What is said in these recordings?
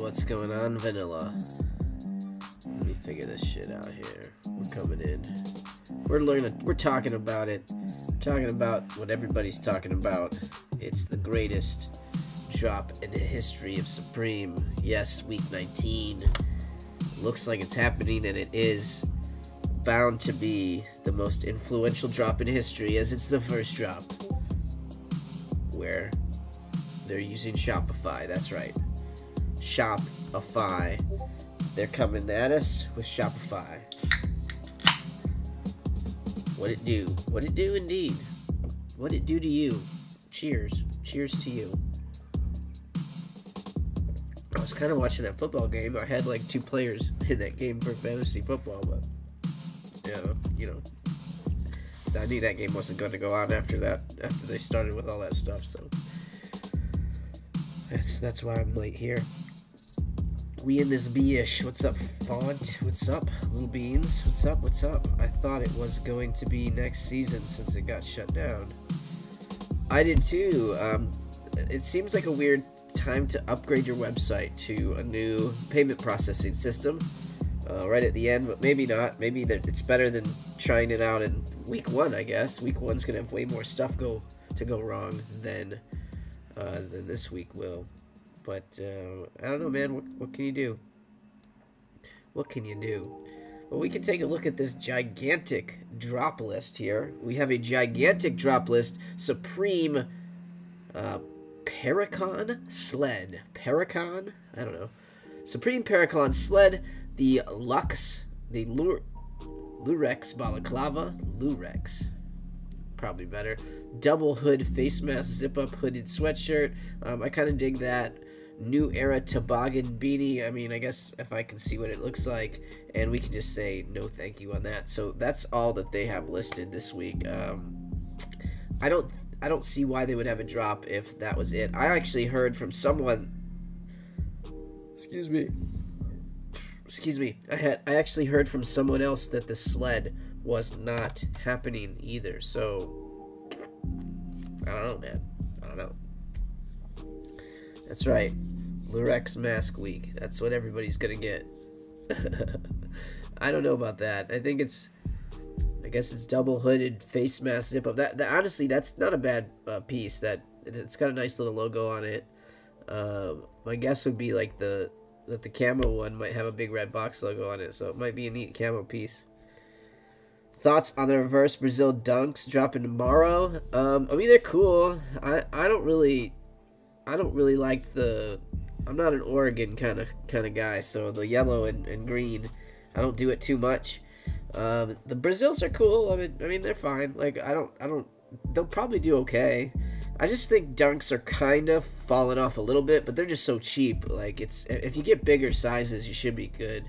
What's going on, Vanilla? Let me figure this shit out here. We're coming in. We're learning. We're talking about it. We're talking about what everybody's talking about. It's the greatest drop in the history of Supreme. Yes, week 19. Looks like it's happening, and it is bound to be the most influential drop in history, as it's the first drop where they're using Shopify. That's right. Shopify. They're coming at us with Shopify. What it do? What it do indeed? What it do to you? Cheers. Cheers to you. I was kind of watching that football game. I had like two players in that game for fantasy football, but yeah, you know, I knew that game wasn't going to go on after that. After they started with all that stuff, so that's that's why I'm late here. We in this B-ish. What's up, Font? What's up, Little Beans? What's up? What's up? I thought it was going to be next season since it got shut down. I did too. Um, it seems like a weird time to upgrade your website to a new payment processing system uh, right at the end, but maybe not. Maybe that it's better than trying it out in week one. I guess week one's gonna have way more stuff go to go wrong than uh, than this week will. But uh, I don't know, man. What, what can you do? What can you do? Well, we can take a look at this gigantic drop list here. We have a gigantic drop list. Supreme uh, Paricon Sled. Paricon? I don't know. Supreme Paricon Sled. The Lux. The Lure, Lurex Balaclava. Lurex. Probably better. Double hood face mask, zip up hooded sweatshirt. Um, I kind of dig that new era toboggan beanie. I mean, I guess if I can see what it looks like, and we can just say no thank you on that. So that's all that they have listed this week. Um, I don't, I don't see why they would have a drop if that was it. I actually heard from someone. Excuse me. Excuse me. I had, I actually heard from someone else that the sled was not happening either. So I don't know, man. I don't know. That's right. Lurex Mask Week. That's what everybody's gonna get. I don't know about that. I think it's. I guess it's double hooded face mask zip up. That, that honestly, that's not a bad uh, piece. That it's got a nice little logo on it. Um, my guess would be like the that the camo one might have a big red box logo on it, so it might be a neat camo piece. Thoughts on the reverse Brazil dunks dropping tomorrow? Um, I mean they're cool. I I don't really, I don't really like the. I'm not an Oregon kind of kind of guy, so the yellow and, and green, I don't do it too much. Um, the Brazils are cool. I mean, I mean they're fine. Like I don't, I don't. They'll probably do okay. I just think dunks are kind of falling off a little bit, but they're just so cheap. Like it's if you get bigger sizes, you should be good.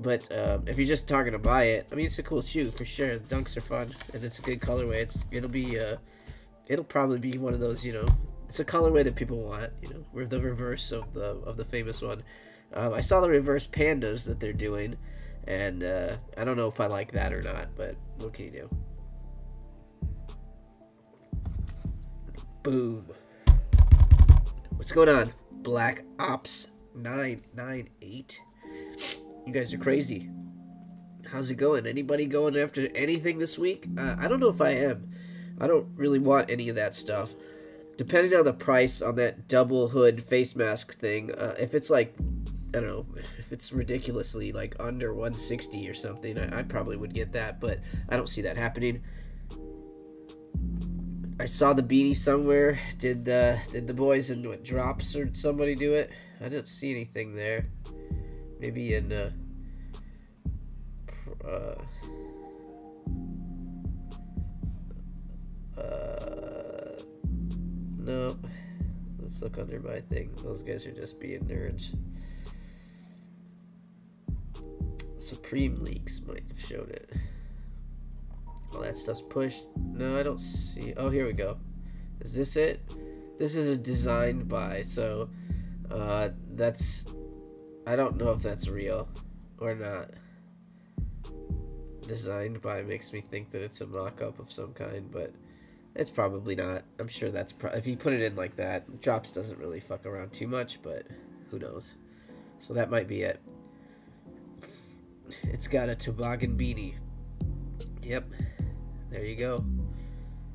But um, if you're just talking to buy it, I mean it's a cool shoe for sure. Dunks are fun and it's a good colorway. It's it'll be uh, it'll probably be one of those you know it's a colorway that people want. You know, we're the reverse of the of the famous one. Um, I saw the reverse pandas that they're doing, and uh, I don't know if I like that or not. But what can you do? Boom. What's going on? Black Ops 998. You guys are crazy. How's it going? Anybody going after anything this week? Uh, I don't know if I am. I don't really want any of that stuff. Depending on the price on that double hood face mask thing, uh, if it's like, I don't know, if it's ridiculously like under 160 or something, I, I probably would get that, but I don't see that happening. I saw the beanie somewhere. Did uh, did the boys in what drops or somebody do it? I didn't see anything there. Maybe in uh, uh, uh, no. Let's look under my thing. Those guys are just being nerds. Supreme Leaks might have showed it. All that stuff's pushed. No, I don't see. Oh, here we go. Is this it? This is a designed by, so uh, that's. I don't know if that's real or not. Designed by makes me think that it's a mock-up of some kind, but it's probably not. I'm sure that's pro- if you put it in like that, drops doesn't really fuck around too much, but who knows? So that might be it. It's got a toboggan beanie. Yep. There you go.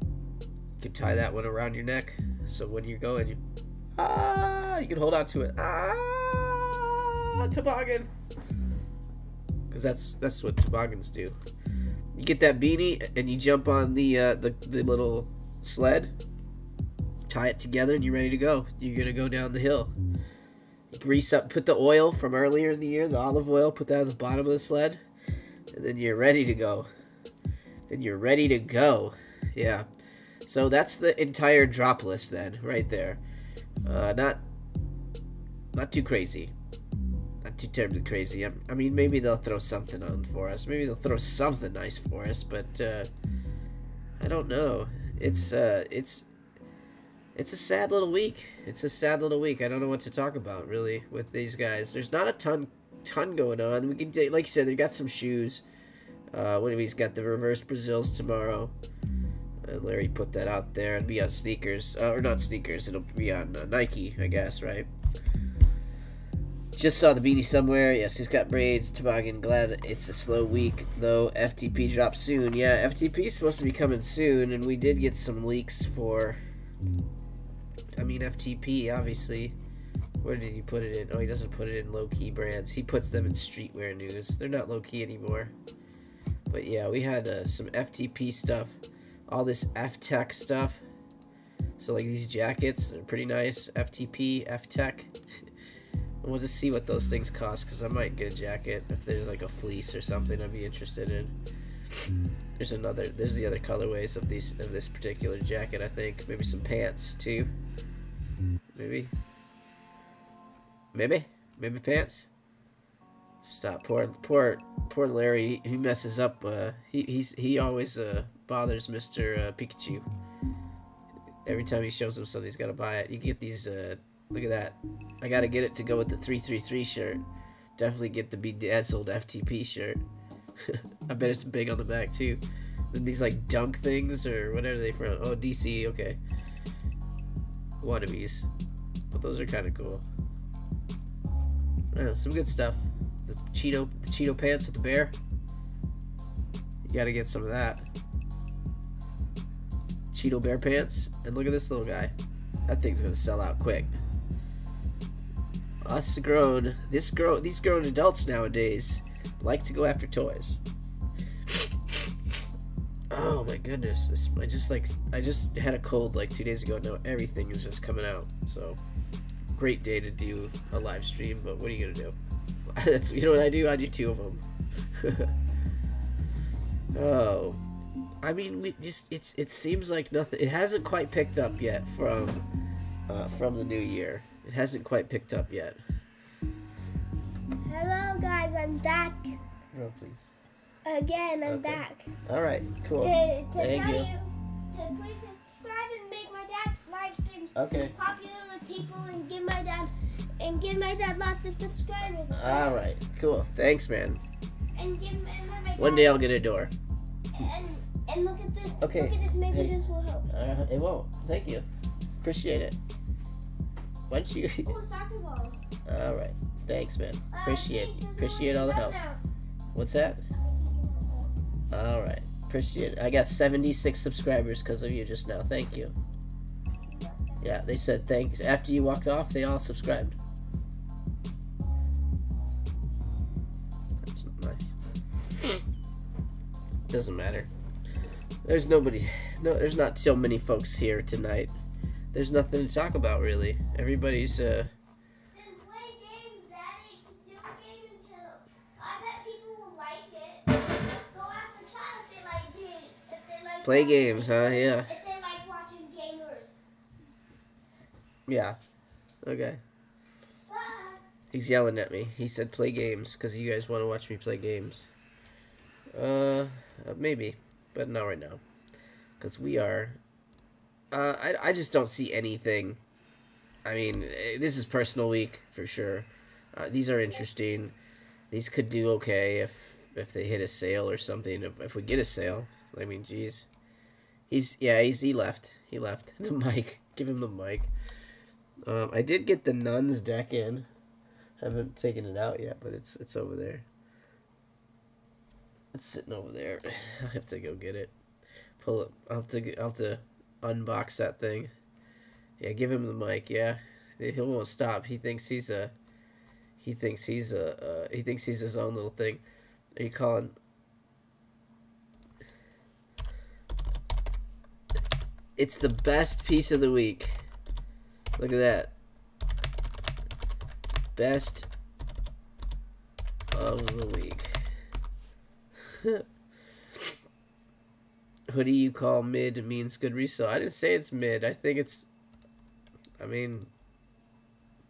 You can tie that one around your neck. So when you're going, you, ah, you can hold on to it. Ah, toboggan. Because that's that's what toboggans do. You get that beanie and you jump on the uh, the the little sled, tie it together, and you're ready to go. You're gonna go down the hill. Grease up, put the oil from earlier in the year, the olive oil, put that at the bottom of the sled, and then you're ready to go. Then you're ready to go. Yeah. So that's the entire drop list then, right there. Uh, not not too crazy. Too terribly crazy. I, I mean, maybe they'll throw something on for us. Maybe they'll throw something nice for us, but uh, I don't know. It's uh, it's it's a sad little week. It's a sad little week. I don't know what to talk about really with these guys. There's not a ton ton going on. We can like you said, they got some shoes. Uh, what he's got the reverse Brazils tomorrow. Uh, Larry put that out there. It'll be on sneakers, uh, or not sneakers. It'll be on uh, Nike, I guess, right? Just saw the beanie somewhere. Yes, he's got braids. Toboggan. Glad it's a slow week though. FTP drops soon. Yeah, FTP is supposed to be coming soon, and we did get some leaks for. I mean, FTP obviously. Where did he put it in? Oh, he doesn't put it in low key brands. He puts them in streetwear news. They're not low key anymore. But yeah, we had uh, some FTP stuff, all this F Tech stuff. So like these jackets, they're pretty nice. FTP, F Tech. we'll just see what those things cost because I might get a jacket if there's like a fleece or something I'd be interested in. There's another. There's the other colorways of these of this particular jacket. I think maybe some pants too. Maybe. Maybe. Maybe pants. Stop. Poor, poor, poor Larry. He messes up. Uh, he he's he always uh, bothers Mister uh, Pikachu. Every time he shows him something, he's got to buy it. You get these. Uh, look at that. I got to get it to go with the three three three shirt. Definitely get the bedazzled FTP shirt. I bet it's big on the back too. And these like dunk things or whatever they from. Oh, DC. Okay. Wannabes. But those are kind of cool. Know, some good stuff the Cheeto the Cheeto pants with the bear. You gotta get some of that. Cheeto bear pants. And look at this little guy. That thing's gonna sell out quick. Us grown this grown these grown adults nowadays like to go after toys. Oh my goodness, this I just like I just had a cold like two days ago. Now everything is just coming out. So great day to do a live stream, but what are you gonna do? That's you know what I do. I do two of them. oh, I mean, we just it's it seems like nothing. It hasn't quite picked up yet from uh, from the new year. It hasn't quite picked up yet. Hello, guys. I'm back Oh, please. again. I'm Okay. back All right, cool. to, to Thank tell you. you. to please subscribe and make my dad live streams Okay. popular with people and give my dad and give my dad lots of subscribers. All right, cool. Thanks, man. And give and my One day I'll get a door. And and look at this. Okay. Look at this. Maybe Hey. this will help. Uh, it won't. Thank you. Appreciate it. You. Oh, soccer ball. All right. Thanks, man. Uh, Appreciate there's appreciate all the help. What's that? All right. Appreciate it. I got 76 subscribers because of you just now. Thank you. Yeah, they said thanks. After you walked off, they all subscribed. That's nice. Doesn't matter. There's nobody. No, there's not so many folks here tonight. There's nothing to talk about really. Everybody's uh. Then play games, Daddy. Do a gaming channel. I bet people will like it. Go ask the child if they like games. If they like Play watching- games, huh? Yeah. If they like watching gamers. Yeah. Okay. Bye. He's yelling at me. He said play games because you guys want to watch me play games. Uh, uh, maybe, but not right now. Because we are. Uh, I, I just don't see anything. I mean, eh, this is personal week for sure. Uh, these are interesting. These could do okay if if they hit a sale or something. If, if we get a sale, I mean, geez. He's yeah. He's he left. He left the mic. Give him the mic. Um, I did get the nuns deck in. Haven't taken it out yet, but it's it's over there. It's sitting over there. I have to go get it. Pull it. I'll have to. I'll have to unbox that thing. Yeah, give him the mic. Yeah, he won't stop. He thinks he's a. He thinks he's a. Uh, he thinks he's his own little thing. Are you calling? It's the best piece of the week. Look at that. Best of the week. Hoodie you call mid means good resale. I didn't say it's mid. I think it's. I mean.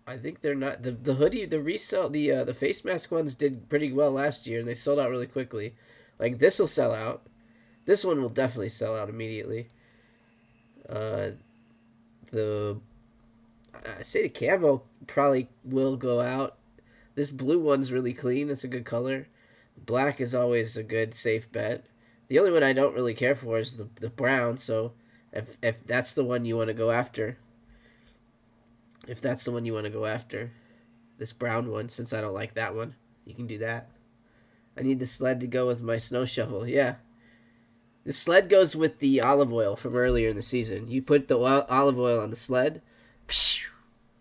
I think they're not the the hoodie the resell the uh, the face mask ones did pretty well last year and they sold out really quickly. Like this will sell out. This one will definitely sell out immediately. Uh, the I say the camo probably will go out. This blue one's really clean. It's a good color. Black is always a good safe bet. The only one I don't really care for is the the brown. So if if that's the one you want to go after, if that's the one you want to go after, this brown one, since I don't like that one, you can do that. I need the sled to go with my snow shovel. Yeah. The sled goes with the olive oil from earlier in the season. You put the olive oil on the sled,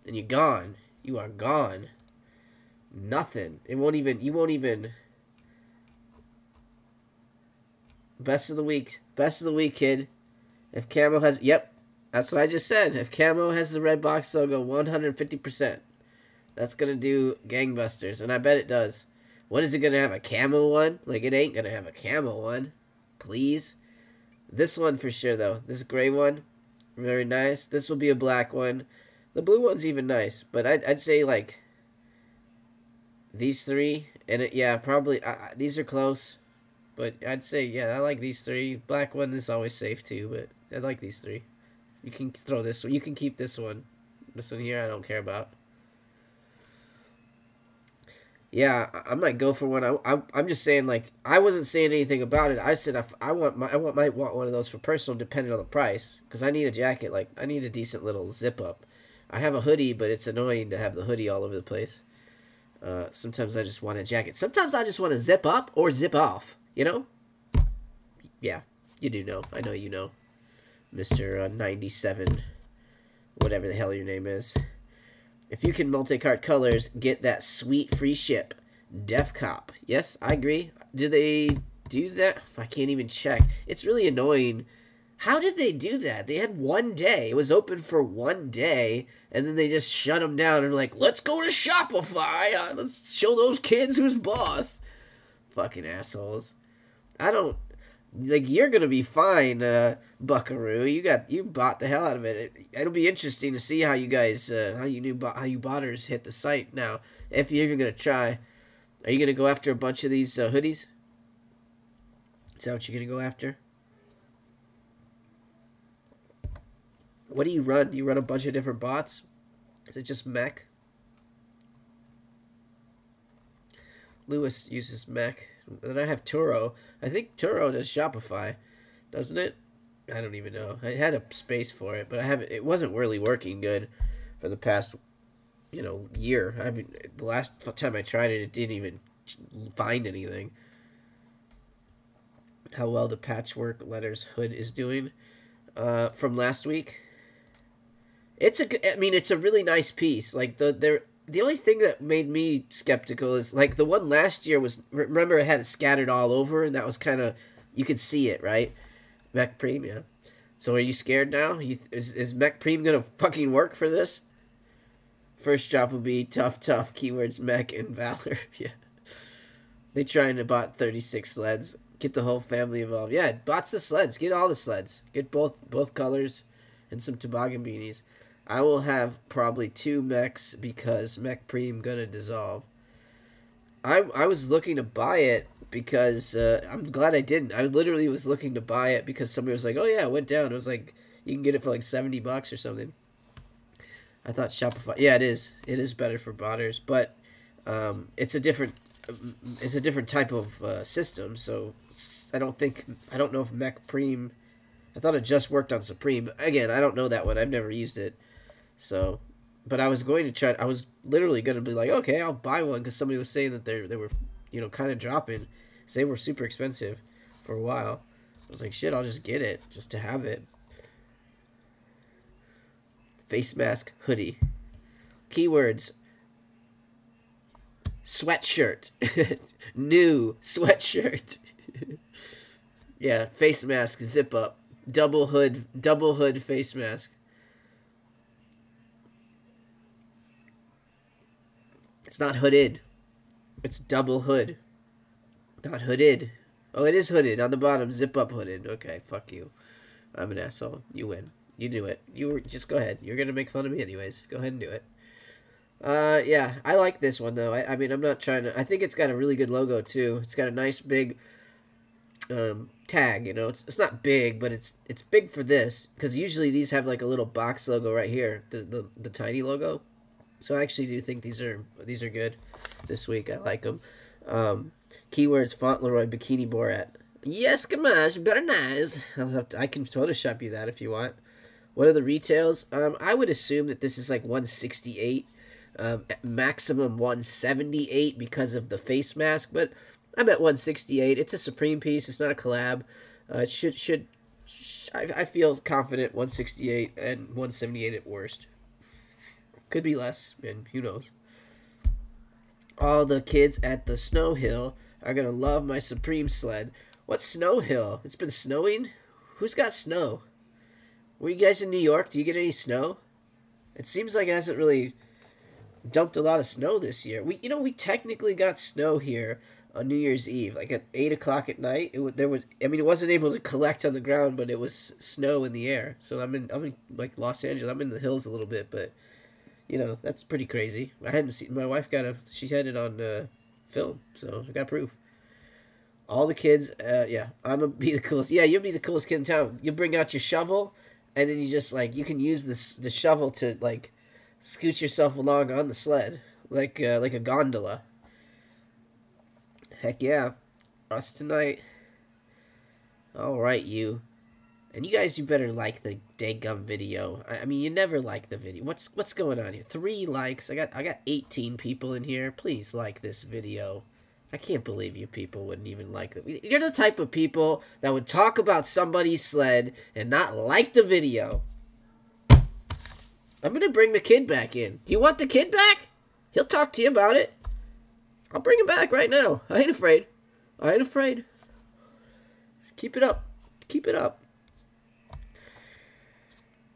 and you're gone. You are gone. Nothing. It won't even. You won't even. Best of the week. Best of the week, kid. If Camo has. Yep. That's what I just said. If Camo has the red box logo 150%, that's going to do gangbusters. And I bet it does. What is it going to have? A camo one? Like, it ain't going to have a camo one. Please. This one for sure, though. This gray one. Very nice. This will be a black one. The blue one's even nice. But I'd, I'd say, like, these three. And, it, yeah, probably. Uh, these are close. But I'd say, yeah, I like these three. Black one is always safe too, but I like these three. You can throw this one. You can keep this one. This one here, I don't care about. Yeah, I might go for one. I, I, I'm just saying, like, I wasn't saying anything about it. I said I, I want my, I want might want one of those for personal, depending on the price, because I need a jacket. Like, I need a decent little zip up. I have a hoodie, but it's annoying to have the hoodie all over the place. Uh, sometimes I just want a jacket. Sometimes I just want to zip up or zip off. You know? Yeah, you do know. I know you know. Mr. Uh, 97, whatever the hell your name is. If you can multi-cart colors, get that sweet free ship. Def Cop. Yes, I agree. Do they do that? I can't even check. It's really annoying. How did they do that? They had one day. It was open for one day, and then they just shut them down and like, let's go to Shopify. Uh, let's show those kids who's boss. Fucking assholes. I don't like you're gonna be fine, uh, Buckaroo. You got you bought the hell out of it. it will be interesting to see how you guys, uh, how you new how you botters hit the site now. If you're even gonna try, are you gonna go after a bunch of these uh, hoodies? Is that what you're gonna go after? What do you run? Do you run a bunch of different bots? Is it just mech? Lewis uses mech. Then I have Turo. I think Turo does Shopify, doesn't it? I don't even know. I had a space for it, but I haven't. It wasn't really working good for the past, you know, year. I mean, the last time I tried it, it didn't even find anything. How well the patchwork letters hood is doing uh, from last week. It's a. I mean, it's a really nice piece. Like the there the only thing that made me skeptical is like the one last year was remember it had it scattered all over and that was kind of you could see it right? MekPreme yeah. So are you scared now? You, is, is MekPreme gonna fucking work for this? First job will be tough tough keywords mech and valor yeah. They trying to bot 36 sleds. Get the whole family involved. Yeah bots the sleds. Get all the sleds. Get both both colors and some toboggan beanies I will have probably two mechs because MekPreme gonna dissolve. I I was looking to buy it because uh, I'm glad I didn't. I literally was looking to buy it because somebody was like, "Oh yeah, it went down." It was like you can get it for like seventy bucks or something. I thought Shopify. Yeah, it is. It is better for botters, but um, it's a different. It's a different type of uh, system, so I don't think I don't know if MekPreme. I thought it just worked on Supreme. Again, I don't know that one. I've never used it. So but I was going to try. I was literally going to be like, okay, I'll buy one because somebody was saying that they they were, you know, kind of dropping. They were super expensive for a while. I was like, shit, I'll just get it just to have it. Face mask hoodie. Keywords sweatshirt. New sweatshirt. yeah, face mask, zip up. Double hood, double hood face mask. It's not hooded. It's double hood. Not hooded. Oh, it is hooded on the bottom. Zip up hooded. Okay, fuck you. I'm an asshole. You win. You do it. You were, just go ahead. You're gonna make fun of me anyways. Go ahead and do it. Uh, yeah, I like this one though. I, I mean, I'm not trying to. I think it's got a really good logo too. It's got a nice big um, tag. You know, it's it's not big, but it's it's big for this because usually these have like a little box logo right here, the the, the tiny logo. So I actually do think these are these are good this week. I like them. Um, keywords Fauntleroy Bikini Borat. Yes, Gamash, better nice. To, I can Photoshop you that if you want. What are the retails? Um, I would assume that this is like 168, um, maximum 178 because of the face mask, but I'm at 168. It's a Supreme piece. It's not a collab. Uh, it should should. I, I feel confident 168 and 178 at worst. Could be less, and who knows. All the kids at the snow hill are gonna love my Supreme sled. What snow hill? It's been snowing? Who's got snow? Were you guys in New York? Do you get any snow? It seems like it hasn't really dumped a lot of snow this year. We, you know, we technically got snow here on New Year's Eve, like at eight o'clock at night. It there was, I mean, it wasn't able to collect on the ground, but it was snow in the air. So I'm in, I'm in like Los Angeles. I'm in the hills a little bit, but you know, that's pretty crazy. I hadn't seen my wife got a she had it on uh, film, so I got proof. All the kids, uh, yeah, I'm gonna be the coolest. Yeah, you'll be the coolest kid in town. You bring out your shovel, and then you just like you can use this the shovel to like scoot yourself along on the sled like uh, like a gondola. Heck yeah, us tonight. All right, you. And you guys, you better like the gum video. I, I mean, you never like the video. What's what's going on here? Three likes. I got I got 18 people in here. Please like this video. I can't believe you people wouldn't even like it. You're the type of people that would talk about somebody's sled and not like the video. I'm gonna bring the kid back in. Do you want the kid back? He'll talk to you about it. I'll bring him back right now. I ain't afraid. I ain't afraid. Keep it up. Keep it up.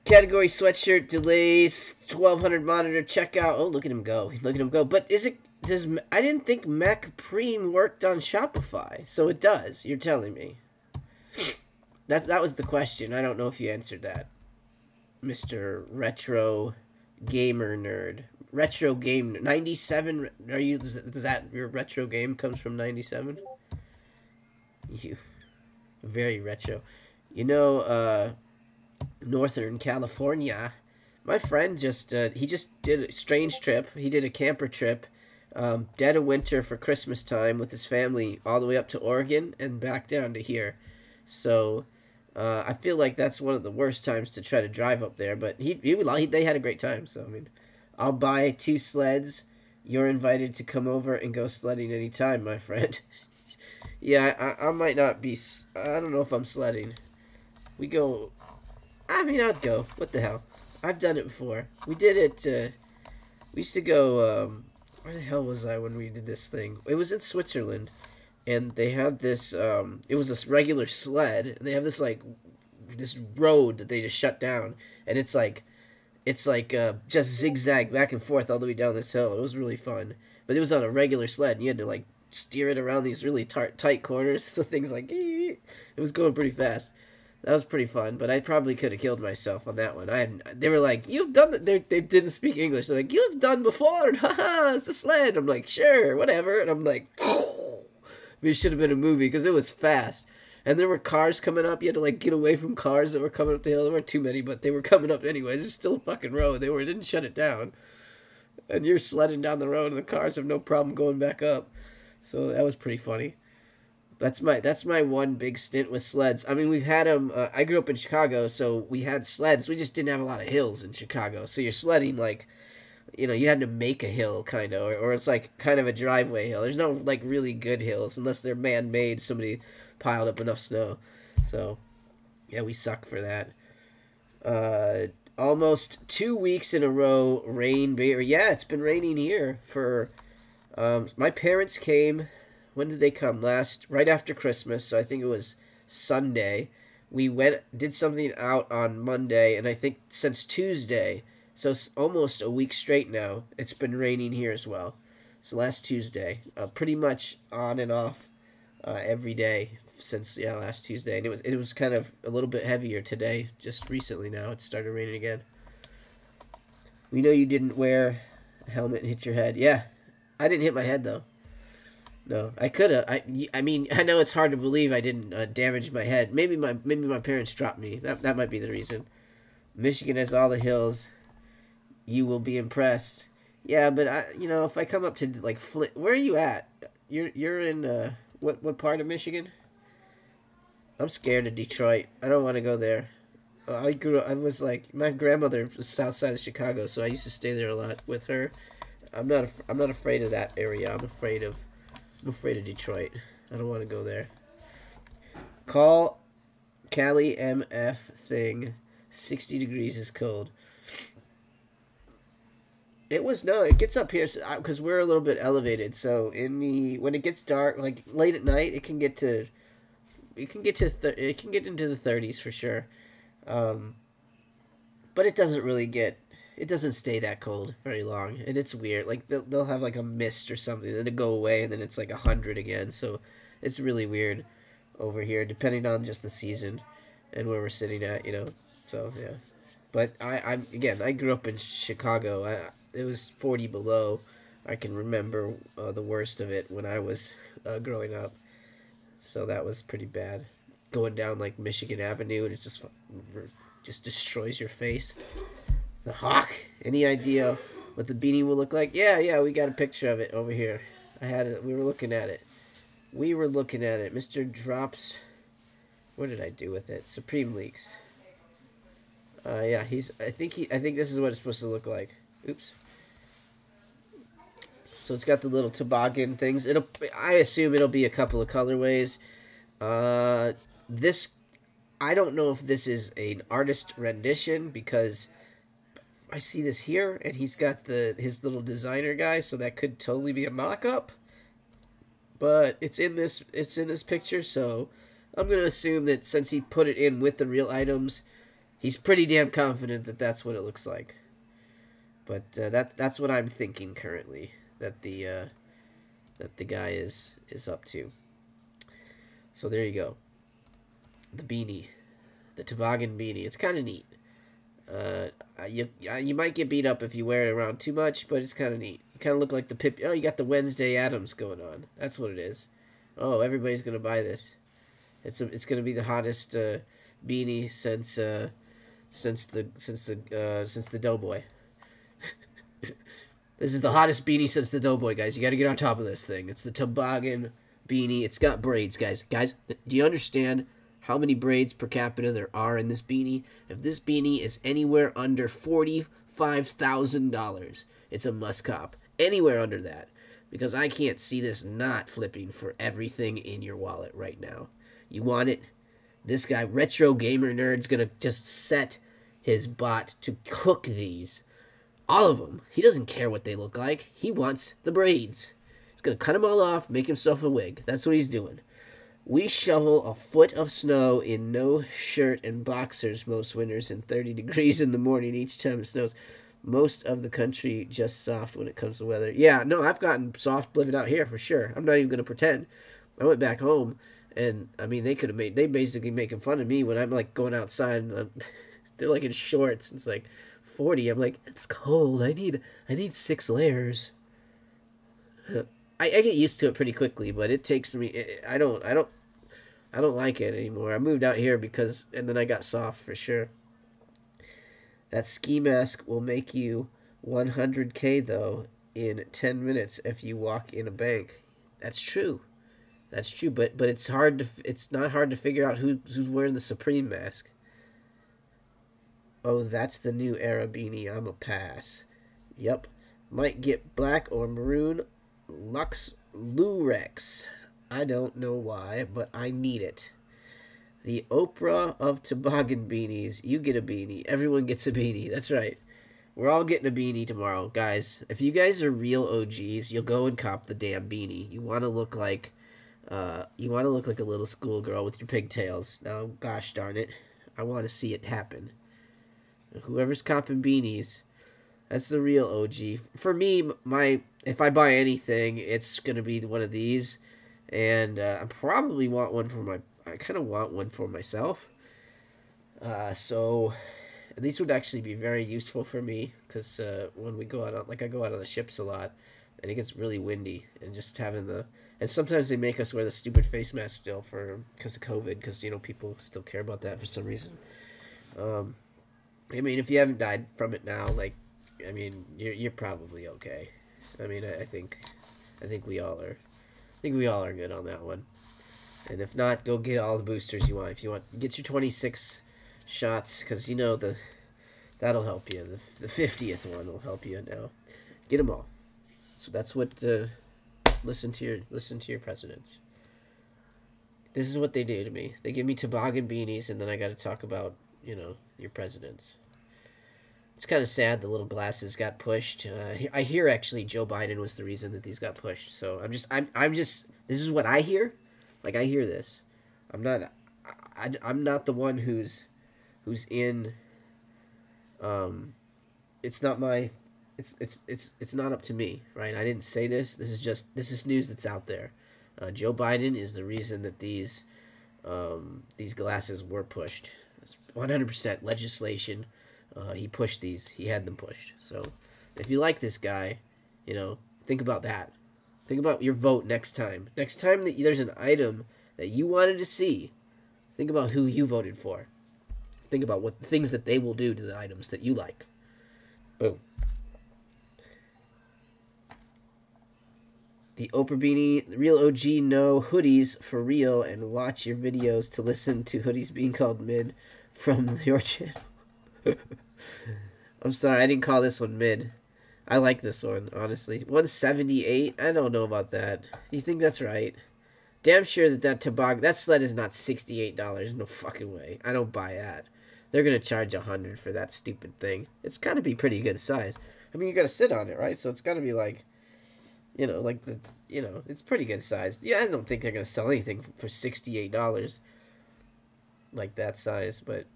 Category sweatshirt delays, 1200 monitor checkout. Oh, look at him go. Look at him go. But is it does I didn't think MekPreme worked on Shopify. So it does. You're telling me. That that was the question. I don't know if you answered that. Mr. Retro Gamer Nerd. Retro Game 97 are you does that your retro game comes from 97? You very retro. You know uh Northern California. My friend just uh, he just did a strange trip. He did a camper trip, um, dead of winter for Christmas time with his family, all the way up to Oregon and back down to here. So uh, I feel like that's one of the worst times to try to drive up there. But he, he, he they had a great time. So I mean, I'll buy two sleds. You're invited to come over and go sledding anytime, my friend. yeah, I, I might not be. I don't know if I'm sledding. We go I mean, I'd go. What the hell? I've done it before. We did it, uh, we used to go, um, where the hell was I when we did this thing? It was in Switzerland, and they had this, um, it was this regular sled, and they have this, like, this road that they just shut down, and it's like, it's like, uh, just zigzag back and forth all the way down this hill. It was really fun. But it was on a regular sled, and you had to, like, steer it around these really tight corners, so things like, it was going pretty fast that was pretty fun, but I probably could have killed myself on that one. I had, they were like, "You've done that." They they didn't speak English. They're like, "You've done before." And, Haha, it's a sled. I'm like, "Sure, whatever." And I'm like, "It should have been a movie because it was fast." And there were cars coming up. You had to like get away from cars that were coming up the hill. There weren't too many, but they were coming up anyways. It's still a fucking road. They were didn't shut it down. And you're sledding down the road, and the cars have no problem going back up. So that was pretty funny. That's my that's my one big stint with sleds. I mean, we've had them. Uh, I grew up in Chicago, so we had sleds. We just didn't have a lot of hills in Chicago. So you're sledding like you know, you had to make a hill kind of, or, or it's like kind of a driveway hill. There's no like really good hills unless they're man made. Somebody piled up enough snow. So, yeah, we suck for that. Uh, almost two weeks in a row, rain. Yeah, it's been raining here for. Um, my parents came. When did they come? Last right after Christmas. So I think it was Sunday. We went did something out on Monday, and I think since Tuesday so it's almost a week straight now. It's been raining here as well. So last Tuesday, uh, pretty much on and off uh, every day since yeah last Tuesday, and it was it was kind of a little bit heavier today. Just recently now it started raining again. We know you didn't wear a helmet and hit your head. Yeah, I didn't hit my head though. No, I could have. I, I mean, I know it's hard to believe I didn't uh, damage my head. Maybe my maybe my parents dropped me. That that might be the reason. Michigan has all the hills you will be impressed. Yeah, but I, you know, if I come up to like Flint, where are you at? You're you're in uh, what what part of Michigan? I'm scared of Detroit. I don't want to go there. I grew. I was like my grandmother was south side of Chicago, so I used to stay there a lot with her. I'm not. I'm not afraid of that area. I'm afraid of. I'm afraid of Detroit. I don't want to go there. Call Cali MF thing. 60 degrees is cold. It was no. It gets up here because we're a little bit elevated. So in the when it gets dark, like late at night, it can get to, it can get to it can get into the thirties for sure, um, but it doesn't really get. It doesn't stay that cold very long, and it's weird. Like they'll they'll have like a mist or something, then it go away, and then it's like hundred again. So it's really weird over here, depending on just the season and where we're sitting at. You know, so yeah. But I, I'm again. I grew up in Chicago. I it was 40 below. I can remember uh, the worst of it when I was uh, growing up. So that was pretty bad. Going down like Michigan Avenue and it just just destroys your face. The hawk. Any idea what the beanie will look like? Yeah, yeah, we got a picture of it over here. I had it. We were looking at it. We were looking at it. Mr. Drops. What did I do with it? Supreme Leaks. Uh, yeah, he's. I think he. I think this is what it's supposed to look like. Oops. So it's got the little toboggan things. It'll I assume it'll be a couple of colorways. Uh, this I don't know if this is an artist rendition because I see this here and he's got the his little designer guy, so that could totally be a mock-up. But it's in this it's in this picture, so I'm gonna assume that since he put it in with the real items, he's pretty damn confident that that's what it looks like. But uh, that that's what I'm thinking currently that the uh, that the guy is is up to. So there you go. The beanie, the toboggan beanie. It's kind of neat. Uh, you you might get beat up if you wear it around too much, but it's kind of neat. You kind of look like the Pip. Oh, you got the Wednesday Addams going on. That's what it is. Oh, everybody's gonna buy this. It's a, it's gonna be the hottest uh, beanie since uh, since the since the uh, since the Doughboy. This is the hottest beanie since the Doughboy, guys. You got to get on top of this thing. It's the toboggan beanie. It's got braids, guys. Guys, do you understand how many braids per capita there are in this beanie? If this beanie is anywhere under $45,000, it's a must cop. Anywhere under that. Because I can't see this not flipping for everything in your wallet right now. You want it? This guy, Retro Gamer Nerd's to just set his bot to cook these all of them. He doesn't care what they look like. He wants the braids. He's to cut them all off, make himself a wig. That's what he's doing. We shovel a foot of snow in no shirt and boxers most winters and 30 degrees in the morning each time it snows. Most of the country just soft when it comes to weather. Yeah, no, I've gotten soft living out here for sure. I'm not even going to pretend. I went back home and I mean they could have made they basically making fun of me when I'm like going outside they're like in shorts. It's like 40 i'm like it's cold i need i need six layers I, I get used to it pretty quickly but it takes me i don't i don't i don't like it anymore i moved out here because and then i got soft for sure that ski mask will make you 100k though in 10 minutes if you walk in a bank that's true that's true but but it's hard to it's not hard to figure out who, who's wearing the supreme mask Oh, that's the new era beanie. I'm a pass. Yep. Might get black or maroon Lux Lurex. I don't know why, but I need it. The Oprah of toboggan beanies. You get a beanie. Everyone gets a beanie. That's right. We're all getting a beanie tomorrow, guys. If you guys are real OGs, you'll go and cop the damn beanie. You want to look like, uh, you want to look like a little schoolgirl with your pigtails. Now, gosh darn it, I want to see it happen. Whoever's copping beanies, that's the real OG. For me, my if I buy anything, it's gonna be one of these, and uh, I probably want one for my. I kind of want one for myself. Uh, so these would actually be very useful for me because uh, when we go out, on, like I go out on the ships a lot, and it gets really windy, and just having the and sometimes they make us wear the stupid face mask still for because of COVID because you know people still care about that for some reason. Um, I mean, if you haven't died from it now, like, I mean, you're you're probably okay. I mean, I, I think, I think we all are. I think we all are good on that one. And if not, go get all the boosters you want. If you want, get your 26 shots, because you know the that'll help you. The the 50th one will help you now. Get them all. So that's what. Uh, listen to your listen to your presidents. This is what they do to me. They give me toboggan beanies, and then I got to talk about you know your presidents. It's kind of sad the little glasses got pushed. Uh, I hear actually Joe Biden was the reason that these got pushed. So I'm just I'm I'm just this is what I hear. Like I hear this. I'm not I, I'm not the one who's who's in um it's not my it's it's it's it's not up to me, right? I didn't say this. This is just this is news that's out there. Uh, Joe Biden is the reason that these um, these glasses were pushed. It's 100% legislation. Uh, he pushed these. He had them pushed. So if you like this guy, you know, think about that. Think about your vote next time. Next time that there's an item that you wanted to see, think about who you voted for. Think about what things that they will do to the items that you like. Boom. The Oprah Beanie, the real OG, no hoodies for real, and watch your videos to listen to hoodies being called mid from your channel. I'm sorry, I didn't call this one mid. I like this one, honestly. 178? I don't know about that. You think that's right? Damn sure that that toboggan, that sled is not $68. No fucking way. I don't buy that. They're going to charge a 100 for that stupid thing. It's got to be pretty good size. I mean, you got to sit on it, right? So it's got to be like you know, like the you know, it's pretty good size. Yeah, I don't think they're gonna sell anything for sixty eight dollars like that size, but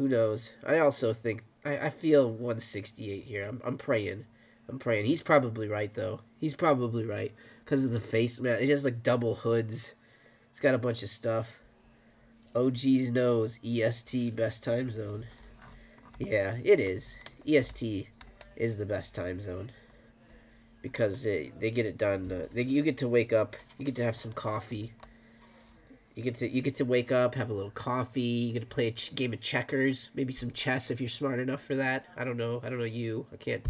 who knows? I also think I, I feel one sixty eight here. I'm I'm praying. I'm praying. He's probably right though. He's probably right because of the face man. It has like double hoods. It's got a bunch of stuff. OG's knows EST best time zone. Yeah, it is. EST is the best time zone because they, they get it done. Uh, they, you get to wake up. You get to have some coffee. You get to you get to wake up, have a little coffee. You get to play a ch- game of checkers, maybe some chess if you're smart enough for that. I don't know. I don't know you. I can't.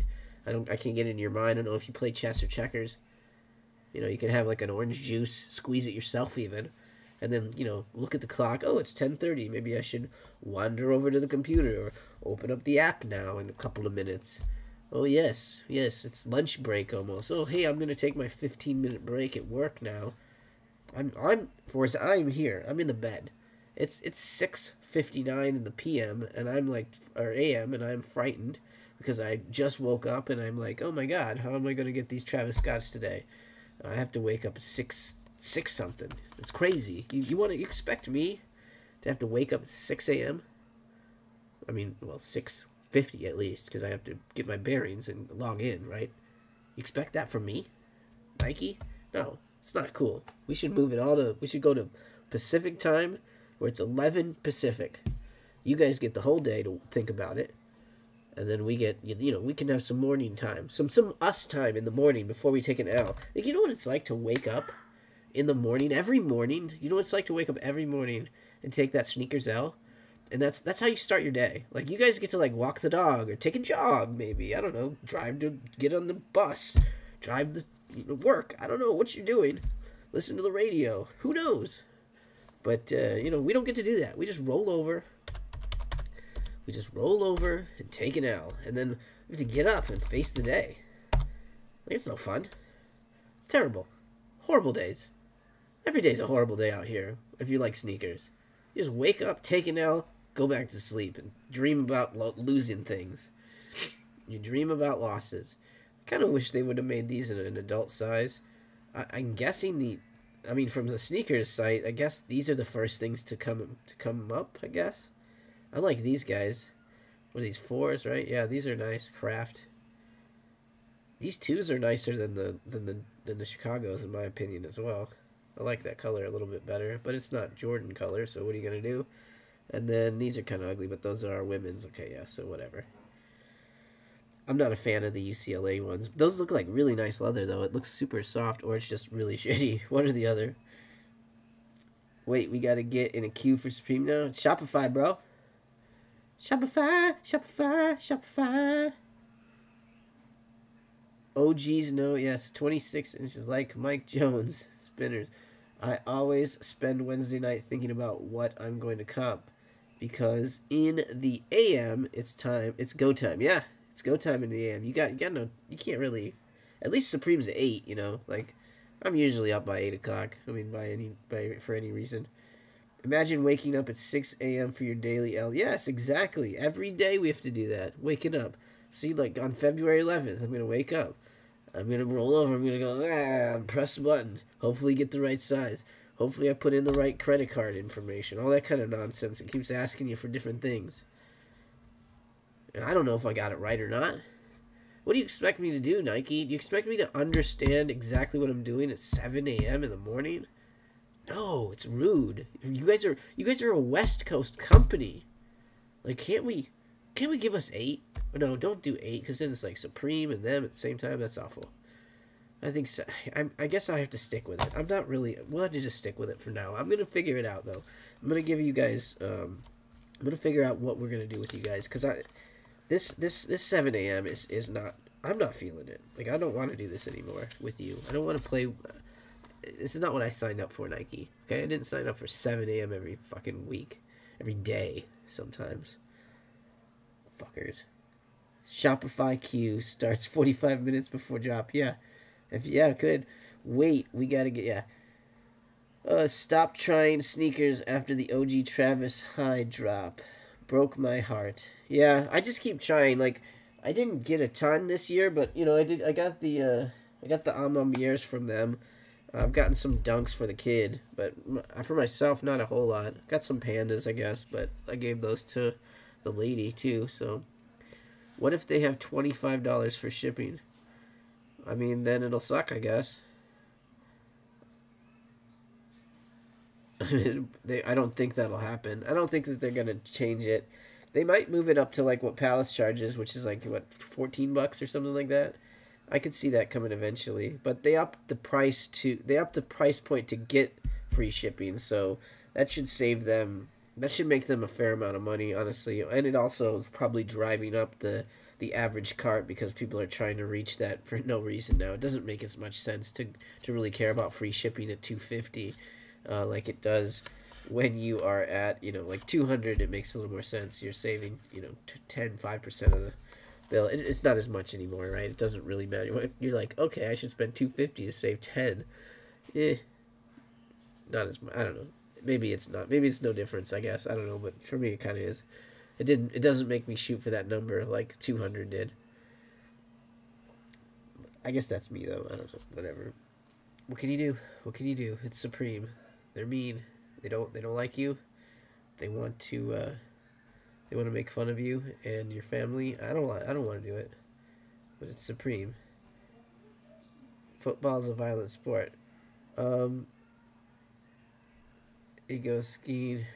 I don't. I can't get into your mind. I don't know if you play chess or checkers. You know, you can have like an orange juice, squeeze it yourself even, and then you know look at the clock. Oh, it's ten thirty. Maybe I should wander over to the computer or open up the app now in a couple of minutes Oh yes, yes, it's lunch break almost. Oh hey, I'm gonna take my 15 minute break at work now. I'm I'm for I'm here. I'm in the bed. It's it's 6:59 in the p.m. and I'm like or a.m. and I'm frightened because I just woke up and I'm like, oh my god, how am I gonna get these Travis Scotts today? I have to wake up at six six something. It's crazy. You you want to expect me to have to wake up at 6 a.m. I mean, well, six fifty at least because I have to get my bearings and log in, right? You expect that from me? Nike? No, it's not cool. We should move it all to, we should go to Pacific time where it's 11 Pacific. You guys get the whole day to think about it. And then we get, you know, we can have some morning time. Some, some us time in the morning before we take an L. Like, you know what it's like to wake up in the morning, every morning? You know what it's like to wake up every morning and take that sneakers L? and that's that's how you start your day. Like you guys get to like walk the dog or take a jog, maybe I don't know, drive to get on the bus, drive the work. I don't know what you're doing. Listen to the radio. Who knows? But uh, you know we don't get to do that. We just roll over. We just roll over and take an L, and then we have to get up and face the day. It's no fun. It's terrible. Horrible days. Every day's a horrible day out here if you like sneakers. You just wake up, take an L, go back to sleep, and dream about lo- losing things. You dream about losses. Kind of wish they would have made these in an adult size. I- I'm guessing the, I mean, from the sneakers site, I guess these are the first things to come to come up. I guess. I like these guys. What are these fours, right? Yeah, these are nice. Craft. These twos are nicer than the than the than the Chicago's in my opinion as well. I like that color a little bit better, but it's not Jordan color, so what are you gonna do? And then these are kind of ugly, but those are our women's. Okay, yeah, so whatever. I'm not a fan of the UCLA ones. Those look like really nice leather, though. It looks super soft, or it's just really shitty. One or the other. Wait, we gotta get in a queue for Supreme now. It's Shopify, bro. Shopify, Shopify, Shopify. OGs no, yes, 26 inches like Mike Jones. Spinners. I always spend Wednesday night thinking about what I'm going to cop. Because in the AM, it's time. It's go time. Yeah, it's go time in the AM. You got, you got no, you can't really. At least Supreme's at eight. You know, like I'm usually up by eight o'clock. I mean, by any, by for any reason. Imagine waking up at 6 a.m. for your daily L. Yes, exactly. Every day we have to do that. Waking up. See, like on February 11th, I'm to wake up. I'm to roll over. I'm to go, ah, press the button. Hopefully get the right size. Hopefully I put in the right credit card information. All that kind of nonsense. It keeps asking you for different things. And I don't know if I got it right or not. What do you expect me to do, Nike? Do you expect me to understand exactly what I'm doing at 7 a.m. in the morning? No, it's rude. You guys are you guys are a West Coast company. Like, can't we can't we give us eight? No, don't do eight because then it's like Supreme and them at the same time. That's awful. I think so. I, I guess I have to stick with it. I'm not really. We'll have to just stick with it for now. I'm gonna figure it out though. I'm gonna give you guys. Um, I'm gonna figure out what we're gonna do with you guys because I, this this this 7 a.m. is is not. I'm not feeling it. Like I don't want to do this anymore with you. I don't want to play. This is not what I signed up for, Nike. Okay, I didn't sign up for 7 a.m. every fucking week, every day. Sometimes. Fuckers. Shopify queue starts 45 minutes before drop. Yeah. If yeah, good. Wait, we gotta get yeah. Uh, stop trying sneakers after the OG Travis High drop. Broke my heart. Yeah, I just keep trying. Like, I didn't get a ton this year, but you know, I did. I got the uh, I got the A Ma Maniéres from them. I've gotten some dunks for the kid, but for myself, not a whole lot. Got some pandas, I guess, but I gave those to the lady too. So, what if they have twenty five dollars for shipping? I mean, then it'll suck, I guess. they, I don't think that'll happen. I don't think that they're gonna change it. They might move it up to like what Palace charges, which is like what fourteen bucks or something like that. I could see that coming eventually, but they upped the price to they upped the price point to get free shipping, so that should save them. That should make them a fair amount of money, honestly, and it also is probably driving up the the average cart because people are trying to reach that for no reason now. It doesn't make as much sense to to really care about free shipping at two fifty, uh, like it does when you are at you know like two hundred. It makes a little more sense. You're saving you know 10 5 percent of the bill. It, it's not as much anymore, right? It doesn't really matter. You're like, okay, I should spend two fifty to save ten. Eh, not as much. I don't know. Maybe it's not. Maybe it's no difference. I guess I don't know. But for me, it kind of is. It didn't. It doesn't make me shoot for that number like two hundred did. I guess that's me though. I don't know. Whatever. What can you do? What can you do? It's Supreme. They're mean. They don't. They don't like you. They want to. Uh, they want to make fun of you and your family. I don't. I don't want to do it. But it's Supreme. Football's a violent sport. Um. goes skiing.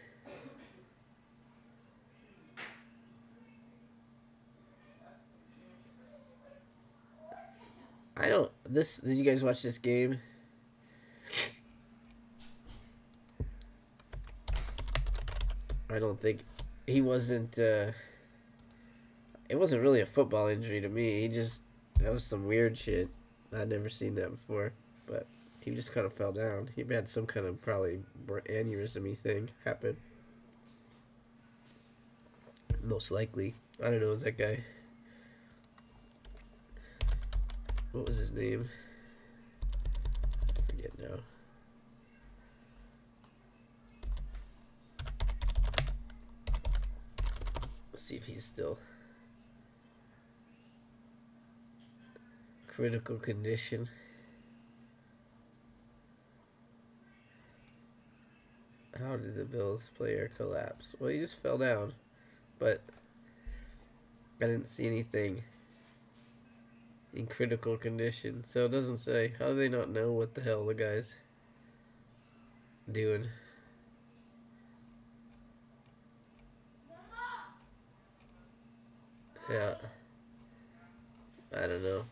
I don't. This did you guys watch this game? I don't think he wasn't. Uh, it wasn't really a football injury to me. He just that was some weird shit. I'd never seen that before, but he just kind of fell down. He had some kind of probably aneurysm thing happen. Most likely, I don't know. Is that guy? what was his name? I forget now. Let's see if he's still critical condition. How did the Bills player collapse? Well, he just fell down, but I didn't see anything in critical condition. So it doesn't say. How do they not know what the hell the guy's doing? Yeah. I don't know.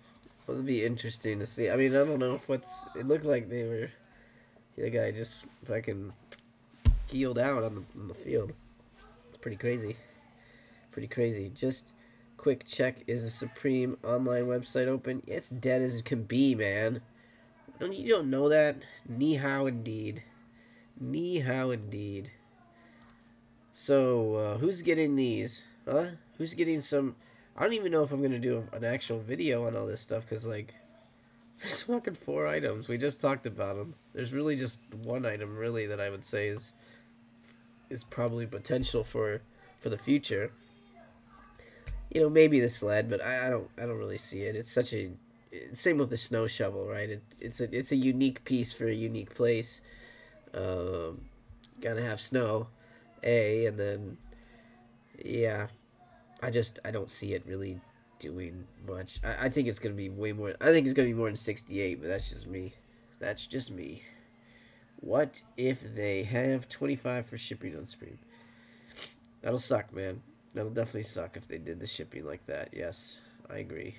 It'll be interesting to see. I mean, I don't know if what's. It looked like they were. The guy just fucking keeled out on the, on the field. It's pretty crazy. Pretty crazy. Just quick check is the Supreme online website open? It's dead as it can be, man. Don't you don't know that? Ni hao indeed. Ni hao indeed. So, uh, who's getting these? Huh? Who's getting some... I don't even know if I'm going to do an actual video on all this stuff, because, like, there's fucking four items. We just talked about them. There's really just one item, really, that I would say is is probably potential for for the future you know, maybe the sled, but I, I don't I don't really see it. It's such a same with the snow shovel, right? It, it's a it's a unique piece for a unique place. Um, gotta have snow, a, and then yeah, I just I don't see it really doing much. I, I think it's gonna be way more. I think it's gonna be more than sixty eight, but that's just me. That's just me. What if they have twenty five for shipping on Supreme? That'll suck, man. That'll definitely suck if they did the shipping like that. Yes, I agree.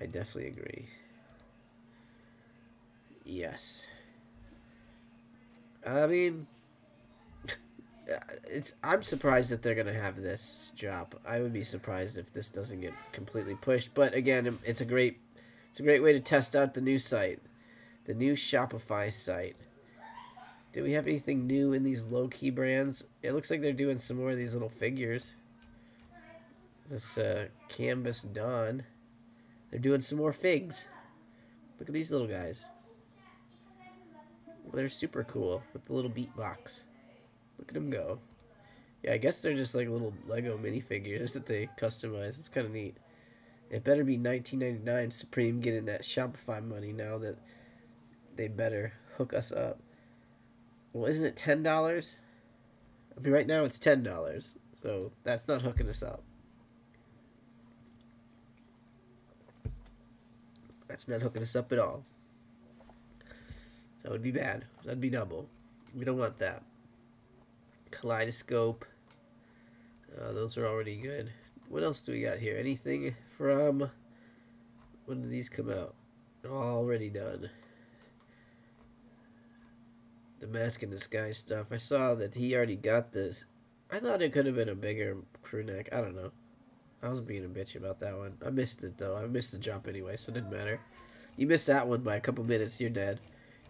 I definitely agree. Yes. I mean, it's. I'm surprised that they're gonna have this drop. I would be surprised if this doesn't get completely pushed. But again, it's a great, it's a great way to test out the new site, the new Shopify site. Do we have anything new in these low key brands? It looks like they're doing some more of these little figures this uh, canvas done. They're doing some more figs. Look at these little guys. They're super cool with the little beatbox. Look at them go. Yeah, I guess they're just like little Lego minifigures that they customize. It's kind of neat. It better be 19.99 Supreme getting that Shopify money now that they better hook us up. Well, isn't it $10? I mean, right now it's $10. So that's not hooking us up. That's not hooking us up at all. So that would be bad. That'd be double. We don't want that. Kaleidoscope. Uh, those are already good. What else do we got here? Anything from... When did these come out? Already done. The Mask in the Sky stuff. I saw that he already got this. I thought it could have been a bigger crew neck. I don't know. I was being a bitch about that one. I missed it though. I missed the jump anyway, so it didn't matter. You missed that one by a couple minutes, you're dead.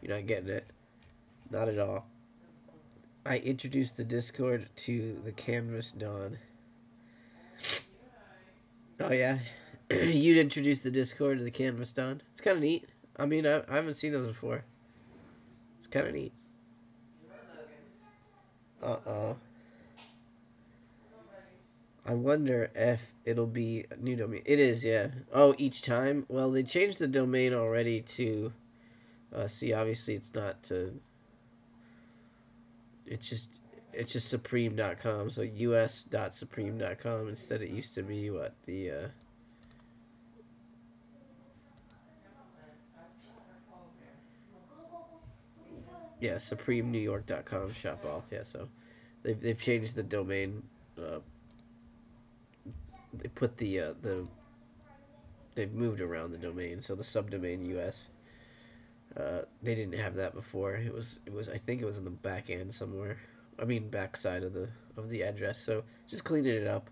You're not getting it. Not at all. I introduced the Discord to the Canvas Don. Oh yeah, you'd introduce the Discord to the Canvas Don? It's kind of neat. I mean, I, I haven't seen those before. It's kind of neat. Uh oh. I wonder if it'll be a new domain. It is, yeah. Oh, each time? Well, they changed the domain already to... Uh, see, obviously it's not to... It's just... It's just supreme.com, so us.supreme.com instead it used to be, what, the, uh... Yeah, supremenewyork.com shop all. Yeah, so they've, they've changed the domain uh, they put the uh, the they've moved around the domain, so the subdomain US. Uh, they didn't have that before. It was it was I think it was in the back end somewhere. I mean back side of the of the address. So just cleaning it up.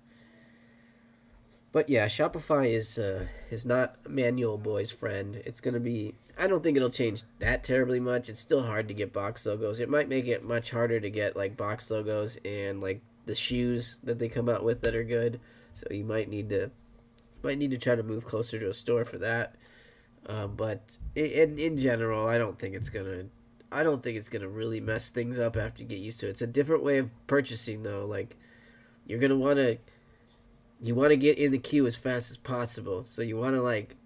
But yeah, Shopify is uh, is not Manual Boy's friend. It's gonna be. I don't think it'll change that terribly much. It's still hard to get box logos. It might make it much harder to get like box logos and like the shoes that they come out with that are good. So you might need to might need to try to move closer to a store for that. Uh, but in in general, I don't think it's gonna. I don't think it's gonna really mess things up after you get used to it. It's a different way of purchasing though. Like you're gonna want to. You want to get in the queue as fast as possible. So you want to like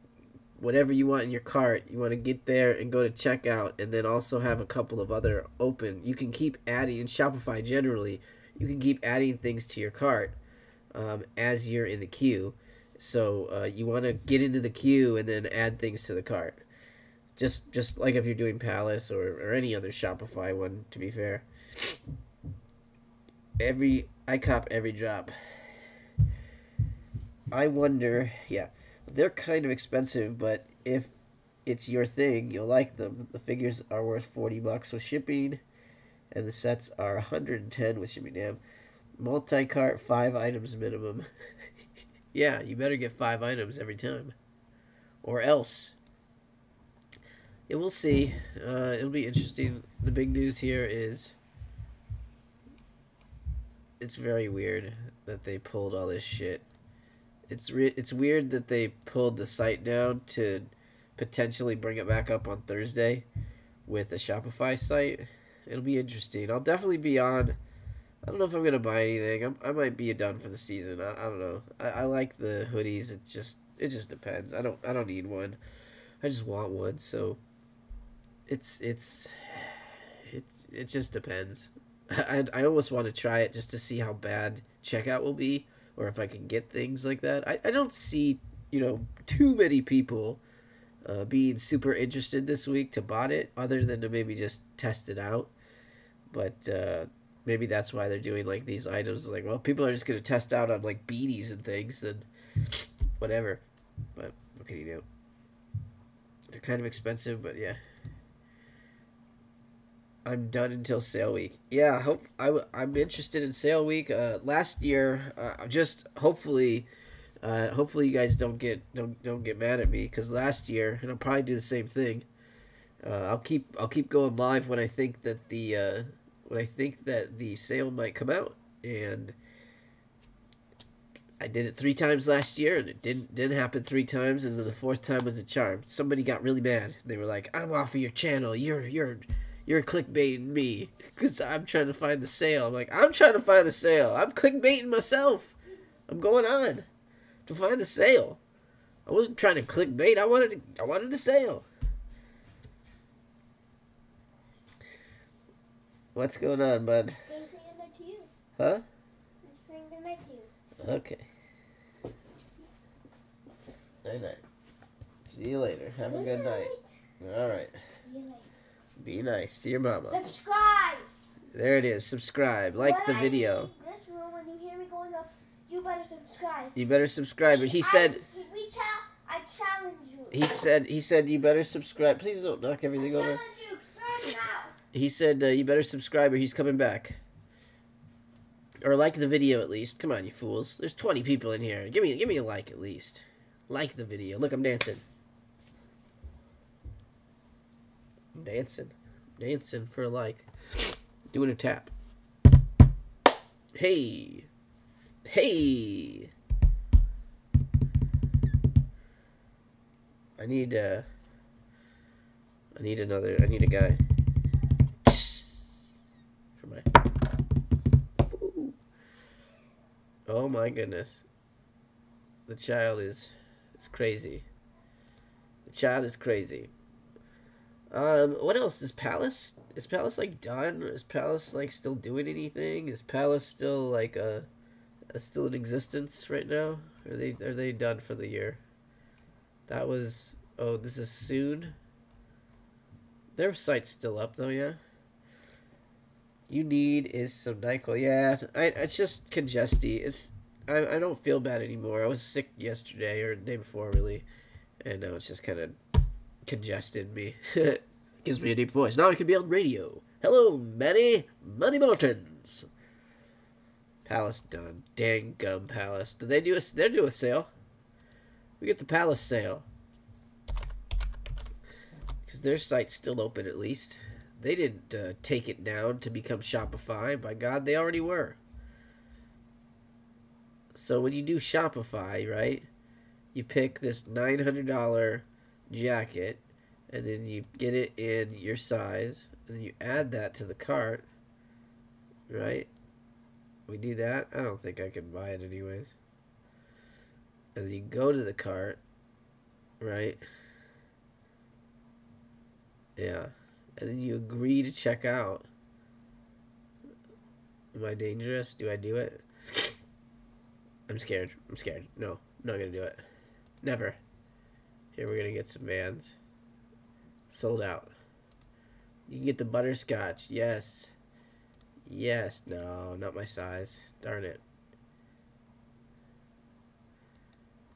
whatever you want in your cart, you want to get there and go to checkout, and then also have a couple of other open. You can keep adding in Shopify generally. You can keep adding things to your cart um, as you're in the queue. So uh, you want to get into the queue and then add things to the cart. Just just like if you're doing Palace or, or any other Shopify one, to be fair. Every I cop every drop. I wonder, yeah they're kind of expensive, but if it's your thing, you'll like them. The figures are worth 40 bucks with shipping, and the sets are 110 with shipping. Damn. Multi cart, five items minimum. yeah, you better get five items every time. Or else. Yeah, we'll see. Uh, it'll be interesting. The big news here is it's very weird that they pulled all this shit it's re- it's weird that they pulled the site down to potentially bring it back up on Thursday with a Shopify site. It'll be interesting. I'll definitely be on. I don't know if I'm gonna buy anything. I'm, I might be done for the season. I, I don't know. I, I like the hoodies. It just it just depends. I don't I don't need one. I just want one. So it's it's it's it just depends. I I almost want to try it just to see how bad checkout will be or if I can get things like that. I, I don't see, you know, too many people uh, being super interested this week to bot it, other than to maybe just test it out. But uh, maybe that's why they're doing like these items. Like, well, people are just gonna test out on like beanies and things, and whatever. But what can you do? They're kind of expensive, but yeah. I'm done until sale week. Yeah, I hope I I'm interested in sale week. Uh, last year, uh, just hopefully, uh, hopefully you guys don't get don't don't get mad at me because last year, and I'll probably do the same thing. Uh, I'll keep I'll keep going live when I think that the uh, when I think that the sale might come out, and I did it three times last year, and it didn't didn't happen three times, and then the fourth time was a charm. Somebody got really mad. They were like, "I'm off of your channel. You're you're." you're clickbaiting me because I'm trying to find the sale. I'm like, I'm trying to find the sale. I'm clickbaiting myself. I'm going on to find the sale. I wasn't trying to clickbait. I wanted to, I wanted the sale. What's going on, bud? Huh? I'm saying goodnight to you. Okay. Night night. See you later. Have a good night. All right. Be nice to your mama. Subscribe. There it is. Subscribe. Like When the I video. This room, when you hear me going up, you better subscribe. You better subscribe. But he I- said he- we cha- I challenge you. he said he said you better subscribe. Please don't knock I everything over. He said uh, you better subscribe or he's coming back. Or like the video at least. Come on, you fools. There's 20 people in here. Give me give me a like at least. Like the video. Look, I'm dancing. I'm dancing. Dancing for a like. Doing a tap. Hey. Hey. I need uh I need another I need a guy. Oh my goodness. The child is is crazy. The child is crazy. Um, what else is Palace? Is Palace like done? Is Palace like still doing anything? Is Palace still like a, uh still in existence right now? Are they are they done for the year? That was oh this is soon. Their site's still up though, yeah. You need is some Nyquil. Yeah, I it's just congesty. It's I I don't feel bad anymore. I was sick yesterday or the day before really, and now it's just kind of congested me. Gives me a deep voice. Now I can be on radio. Hello, Manny. Manny Militons. Palace done. Dang gum Palace. Did they do a? They do a sale. We get the Palace sale. Because their site's still open at least. They didn't uh, take it down to become Shopify. By God, they already were. So when you do Shopify, right? You pick this nine hundred dollar jacket, and then you get it in your size, and then you add that to the cart, right? We do that? I don't think I can buy it anyways. And then you go to the cart, right? Yeah. And then you agree to check out. Am I dangerous? Do I do it? I'm scared. I'm scared. No, not gonna do it. Never. Here we're gonna get some Vans. Sold out. You can get the butterscotch. Yes. Yes. No, not my size. Darn it.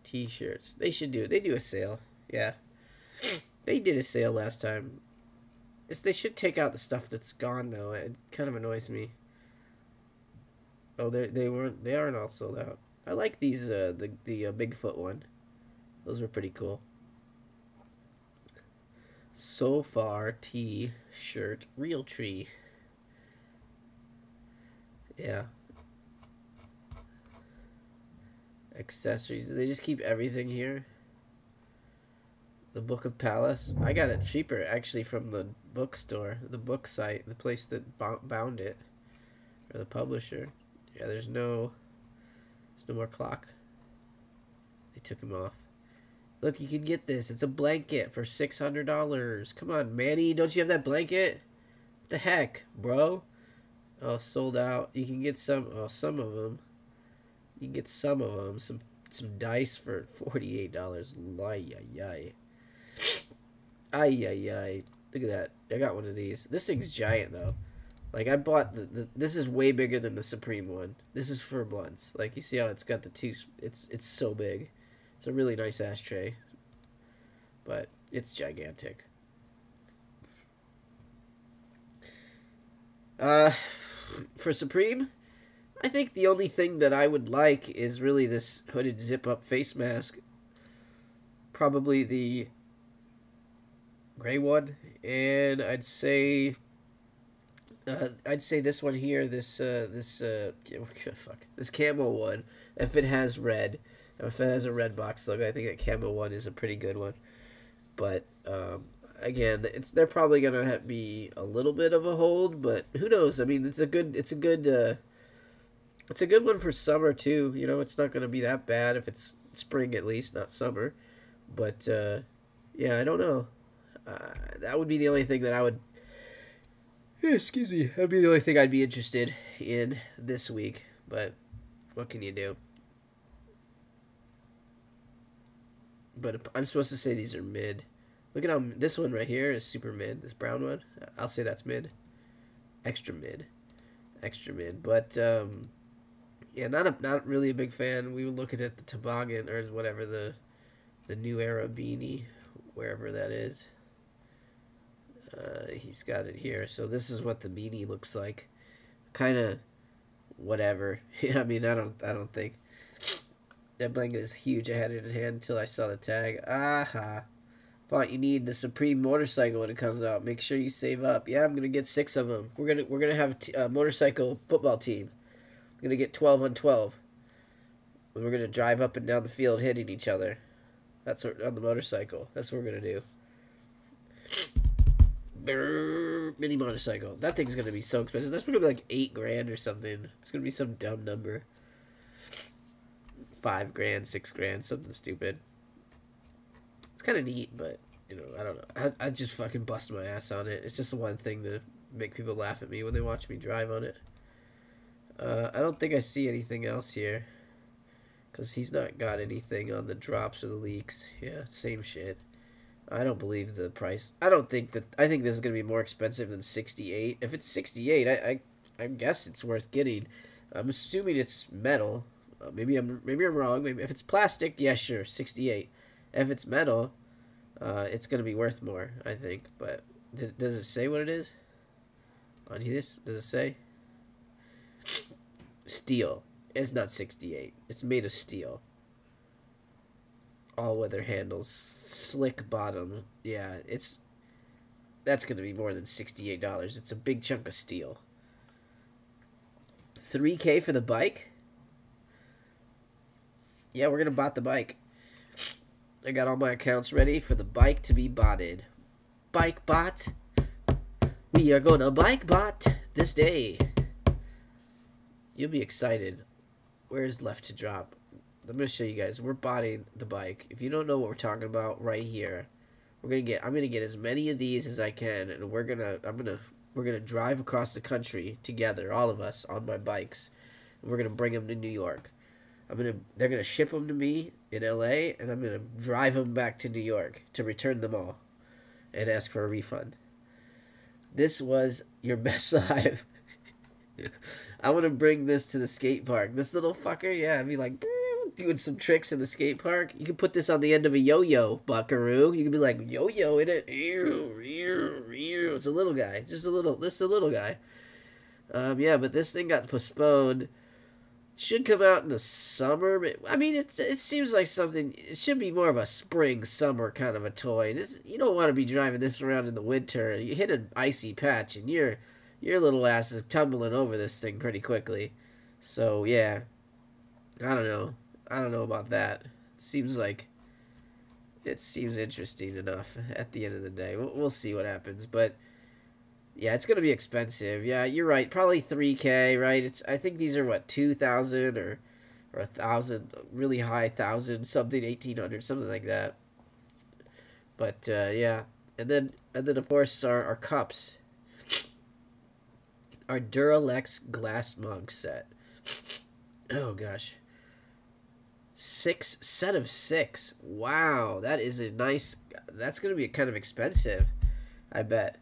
T-shirts. They should do. They do a sale. Yeah. They did a sale last time. It's, they should take out the stuff that's gone though. It kind of annoys me. Oh, they they weren't. They aren't all sold out. I like these. Uh, the the uh, Bigfoot one. Those were pretty cool. So far, T shirt, Realtree. Yeah. Accessories. They just keep everything here. The Book of Palace. I got it cheaper actually from the bookstore, the book site, the place that bound it, or the publisher. Yeah, there's no, there's no more clock. They took him off. Look, you can get this. It's a blanket for six hundred dollars. Come on, Manny, don't you have that blanket? What the heck, bro? Oh, sold out. You can get some. Oh, some of them. You can get some of them. Some some dice for forty eight dollars. Lie, ay ay. Ay ay ay. Look at that. I got one of these. This thing's giant though. Like I bought the, the this is way bigger than the Supreme one. This is for blunts. Like you see how it's got the two it's it's so big. It's a really nice ashtray. But it's gigantic. Uh for Supreme, I think the only thing that I would like is really this hooded zip up face mask. Probably the gray one and I'd say uh, I'd say this one here, this uh, this uh, fuck, this camo one. If it has red, if it has a red box logo, I think that camo one is a pretty good one. But um, again, it's they're probably gonna be a little bit of a hold, but who knows? I mean, it's a good, it's a good, uh, it's a good one for summer too. You know, it's not gonna be that bad if it's spring at least, not summer. But uh, yeah, I don't know. Uh, that would be the only thing that I would excuse me. That'd be the only thing I'd be interested in this week. But what can you do? But I'm supposed to say these are mid. Look at how this one right here is super mid. This brown one, I'll say that's mid. Extra mid, extra mid. But um, yeah, not a not really a big fan. We were looking at the toboggan or whatever the the new era beanie, wherever that is. Uh, he's got it here. So this is what the beanie looks like. Kind of whatever. I mean, I don't, I don't think that blanket is huge. I had it in hand until I saw the tag. Aha. Thought you need the Supreme motorcycle when it comes out. Make sure you save up. Yeah, I'm gonna get six of them. We're gonna we're gonna have a motorcycle football team. I'm gonna get twelve on twelve. And we're gonna drive up and down the field hitting each other. That's what on the motorcycle. That's what we're gonna do mini motorcycle. That thing's gonna be so expensive. That's gonna be like eight grand or something. It's gonna be some dumb number. Five grand, six grand, something stupid. It's kind of neat, but you know, I don't know. I I just fucking bust my ass on it. It's just the one thing to make people laugh at me when they watch me drive on it. Uh, I don't think I see anything else here. Because he's not got anything on the drops or the leaks. Yeah, same shit. I don't believe the price. I don't think that. I think this is going to be more expensive than 68. If it's 68, I, I, I guess it's worth getting. I'm assuming it's metal. Uh, maybe I'm maybe I'm wrong. Maybe if it's plastic, yeah, sure, 68. If it's metal, uh, it's going to be worth more, I think. But does it say what it is? On this, does it say? Steel. It's not 68. It's made of steel all weather handles, slick bottom. Yeah, it's that's gonna be more than sixty eight dollars. It's a big chunk of steel. Three K for the bike. Yeah, we're gonna bought the bike. I got all my accounts ready for the bike to be botted. Bike bot. We are gonna bike bot this day. You'll be excited. Where's left to drop? I'm gonna show you guys. We're botting the bike. If you don't know what we're talking about, right here, we're gonna get. I'm gonna get as many of these as I can, and we're gonna. I'm gonna. We're gonna drive across the country together, all of us, on my bikes, and we're gonna bring them to New York. I'm gonna. They're gonna ship them to me in L.A., and I'm gonna drive them back to New York to return them all, and ask for a refund. This was your best live. I want to bring this to the skate park. This little fucker, yeah, I'd be like doing some tricks in the skate park. You can put this on the end of a yo-yo, buckaroo. You can be like yo-yo in it. It's a little guy, just a little. This is a little guy. Um, yeah, but this thing got postponed. Should come out in the summer. I mean, it it seems like something. It should be more of a spring summer kind of a toy. This you don't want to be driving this around in the winter. You hit an icy patch and you're your little ass is tumbling over this thing pretty quickly. So yeah, I don't know. I don't know about that. It seems like it seems interesting enough at the end of the day. We'll, we'll see what happens, but yeah, it's gonna be expensive. Yeah, you're right. Probably three k. Right? It's I think these are what two thousand or or a thousand, really high thousand, something eighteen hundred, something like that. But uh, yeah, and then and then of course our our cups our Duralex glass mug set. Oh gosh. Six set of six. Wow, that is a nice that's gonna be kind of expensive, I bet.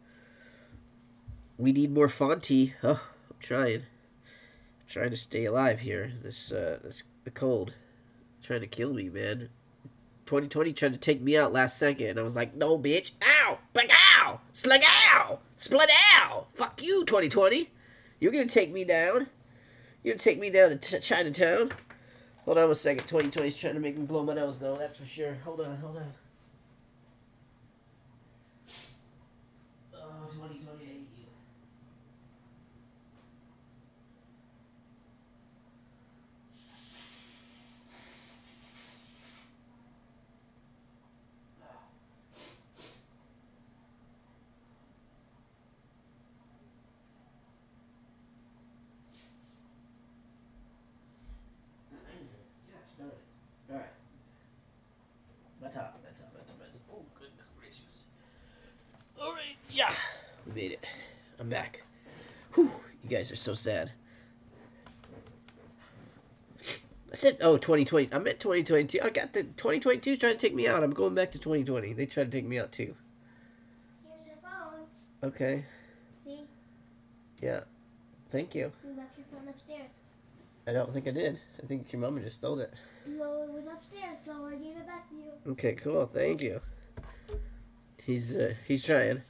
We need more Fonty. Oh, I'm trying. I'm trying to stay alive here. This uh this the cold. Trying to kill me, man. 2020 tried to take me out last second, and I was like, no, bitch. Ow! Bagow! Slagow! Split ow! Fuck you, 2020. You're gonna take me down. You're gonna take me down to Chinatown. Hold on a second. 2020's trying to make me blow my nose, though. That's for sure. Hold on, hold on. Oh, 2020, I hate you. Gosh darn it. Alright. Bata, bata, bata, bata. Oh, goodness gracious. Alright, yeah. We made it. I'm back. Whew, you guys are so sad. I said, oh, 2020. I meant 2022. I got the 2022 trying to take me out. I'm going back to 2020. They tried to take me out too. Here's your phone. Okay. See, Yeah. Thank you. you left your phone upstairs. I don't think I did. I think your mama just stole it. No, it was upstairs, so I gave it back to you. Okay, cool. Thank you. He's uh, he's trying.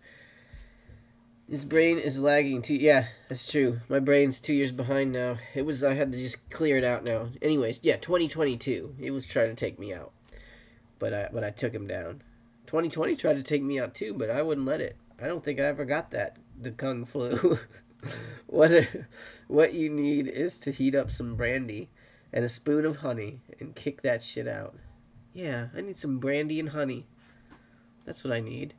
His brain is lagging too. Yeah, that's true. My brain's two years behind now. It was I had to just clear it out now. Anyways, yeah, 2022. He was trying to take me out, but I but I took him down. 2020 tried to take me out too, but I wouldn't let it. I don't think I ever got that the kung flu. what a, what you need is to heat up some brandy and a spoon of honey and kick that shit out. Yeah, I need some brandy and honey. That's what I need.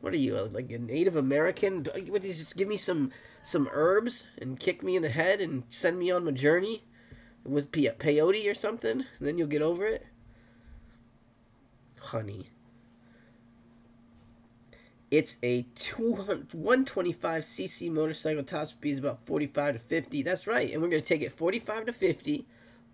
What are you, like a Native American? What is just give me some some herbs and kick me in the head and send me on my journey with pe- peyote or something, and then you'll get over it? Honey. It's a 200, 125cc motorcycle. Top speed is about 45 to 50. That's right. And we're going to take it 45 to 50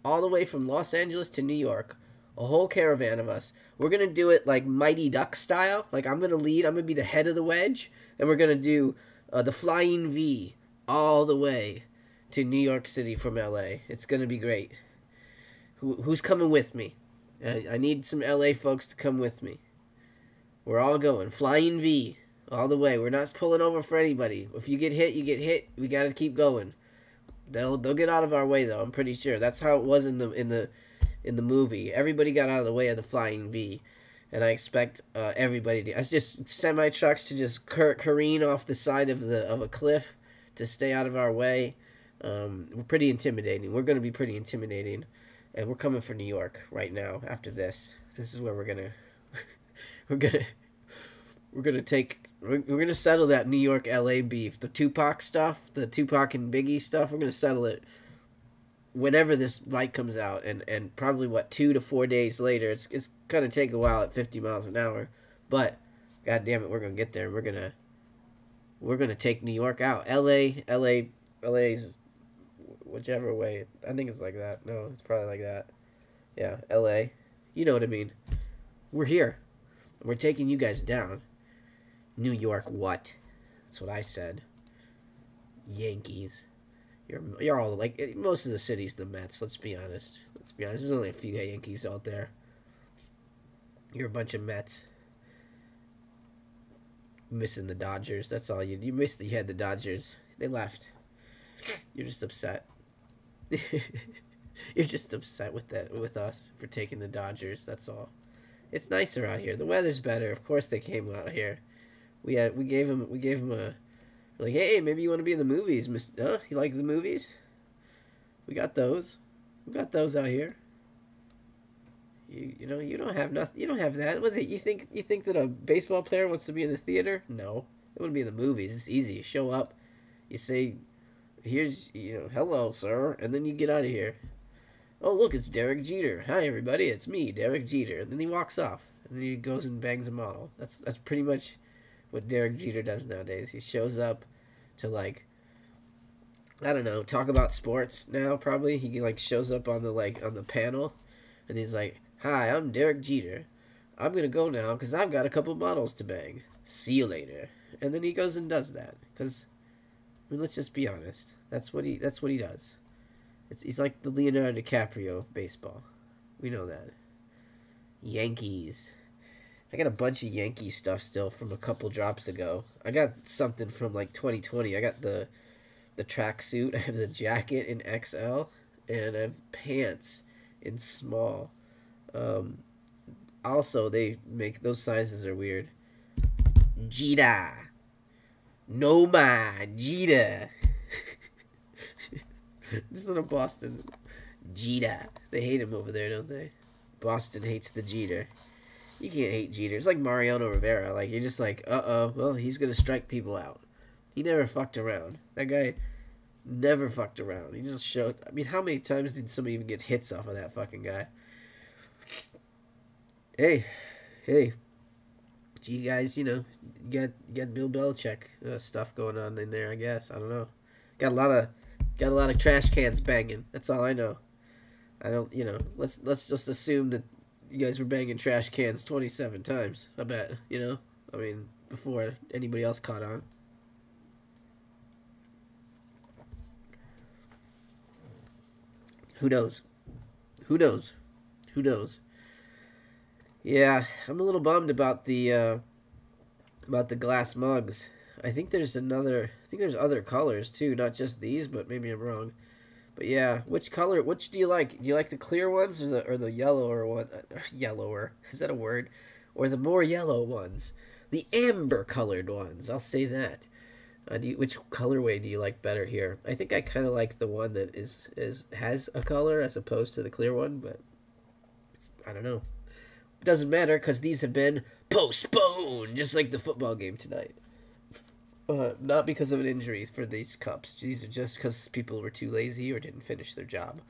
all the way from Los Angeles to New York. A whole caravan of us. We're to do it like Mighty Duck style. Like I'm to lead. I'm to be the head of the wedge. And we're to do uh, the Flying V all the way to New York City from LA. It's to be great. Who, who's coming with me? I, I need some LA folks to come with me. We're all going. Flying V. All the way. We're not pulling over for anybody. If you get hit, you get hit. We gotta keep going. They'll they'll get out of our way though, I'm pretty sure. That's how it was in the in the in the movie. Everybody got out of the way of the flying V. And I expect uh, everybody to it's just semi trucks to just car- careen off the side of the of a cliff to stay out of our way. Um, we're pretty intimidating. We're gonna be pretty intimidating. And we're coming for New York right now after this. This is where we're gonna We're gonna we're gonna take we're, we're gonna settle that New York LA beef, the Tupac stuff, the Tupac and Biggie stuff. We're gonna settle it whenever this bike comes out, and and probably what two to four days later. It's it's gonna take a while at fifty miles an hour, but god damn it, we're gonna get there. We're gonna we're gonna take New York out. LA, LA, LA's whichever way. I think it's like that. No, it's probably like that. Yeah, LA. You know what I mean. We're here. We're taking you guys down. New York, what? That's what I said. Yankees. You're you're all like eh, most of the city's the Mets. Let's be honest. Let's be honest. There's only a few Yankees out there. You're a bunch of Mets. Missing the Dodgers. That's all you. You missed. You had the Dodgers. They left. You're just upset. You're just upset with that with us for taking the Dodgers. That's all. It's nicer out here. The weather's better. Of course they came out here. We had we gave him we gave him a like hey maybe you want to be in the movies? Huh? You like the movies? We got those. We got those out here. You you know you don't have nothing. You don't have that. What you think? You think that a baseball player wants to be in the theater? No, want to be in the movies. It's easy. You show up. You say, "Here's you know hello sir," and then you get out of here. Oh look, it's Derek Jeter. Hi everybody, it's me, Derek Jeter. And then he walks off, and then he goes and bangs a model. That's that's pretty much what Derek Jeter does nowadays. He shows up to like I don't know, talk about sports now probably. He like shows up on the like on the panel and he's like, "Hi, I'm Derek Jeter. I'm going to go now cuz I've got a couple models to bang. See you later." And then he goes and does that cuz I mean, let's just be honest. That's what he that's what he does. It's he's like the Leonardo DiCaprio of baseball. We know that. Yankees. I got a bunch of Yankee stuff still from a couple drops ago. I got something from like 2020. I got the the tracksuit. I have the jacket in XL, and I have pants in small. Um, also, they make those sizes are weird. Jita. Noma. Jita. Just little Boston. Jita. They hate him over there, don't they? Boston hates the Jeter you can't hate Jeter. It's like Mariano Rivera. Like you're just like, uh oh, well he's gonna strike people out. He never fucked around. That guy never fucked around. He just showed. I mean, how many times did somebody even get hits off of that fucking guy? Hey, hey, you guys, you know, get get Bill Belichick uh, stuff going on in there. I guess I don't know. Got a lot of got a lot of trash cans banging. That's all I know. I don't, you know. Let's let's just assume that you guys were banging trash cans 27 times. I bet, you know? I mean, before anybody else caught on. Who knows? Who knows? Who knows? Yeah, I'm a little bummed about the uh, about the glass mugs. I think there's another. I think there's other colors too, not just these, but maybe I'm wrong. But yeah, which color? Which do you like? Do you like the clear ones or the or the yellower one? Uh, yellower is that a word? Or the more yellow ones, the amber colored ones. I'll say that. Uh, you, which colorway do you like better here? I think I kind of like the one that is is has a color as opposed to the clear one, but I don't know. It doesn't matter because these have been postponed, just like the football game tonight. Uh, not because of an injury for these cups. These are just because people were too lazy or didn't finish their job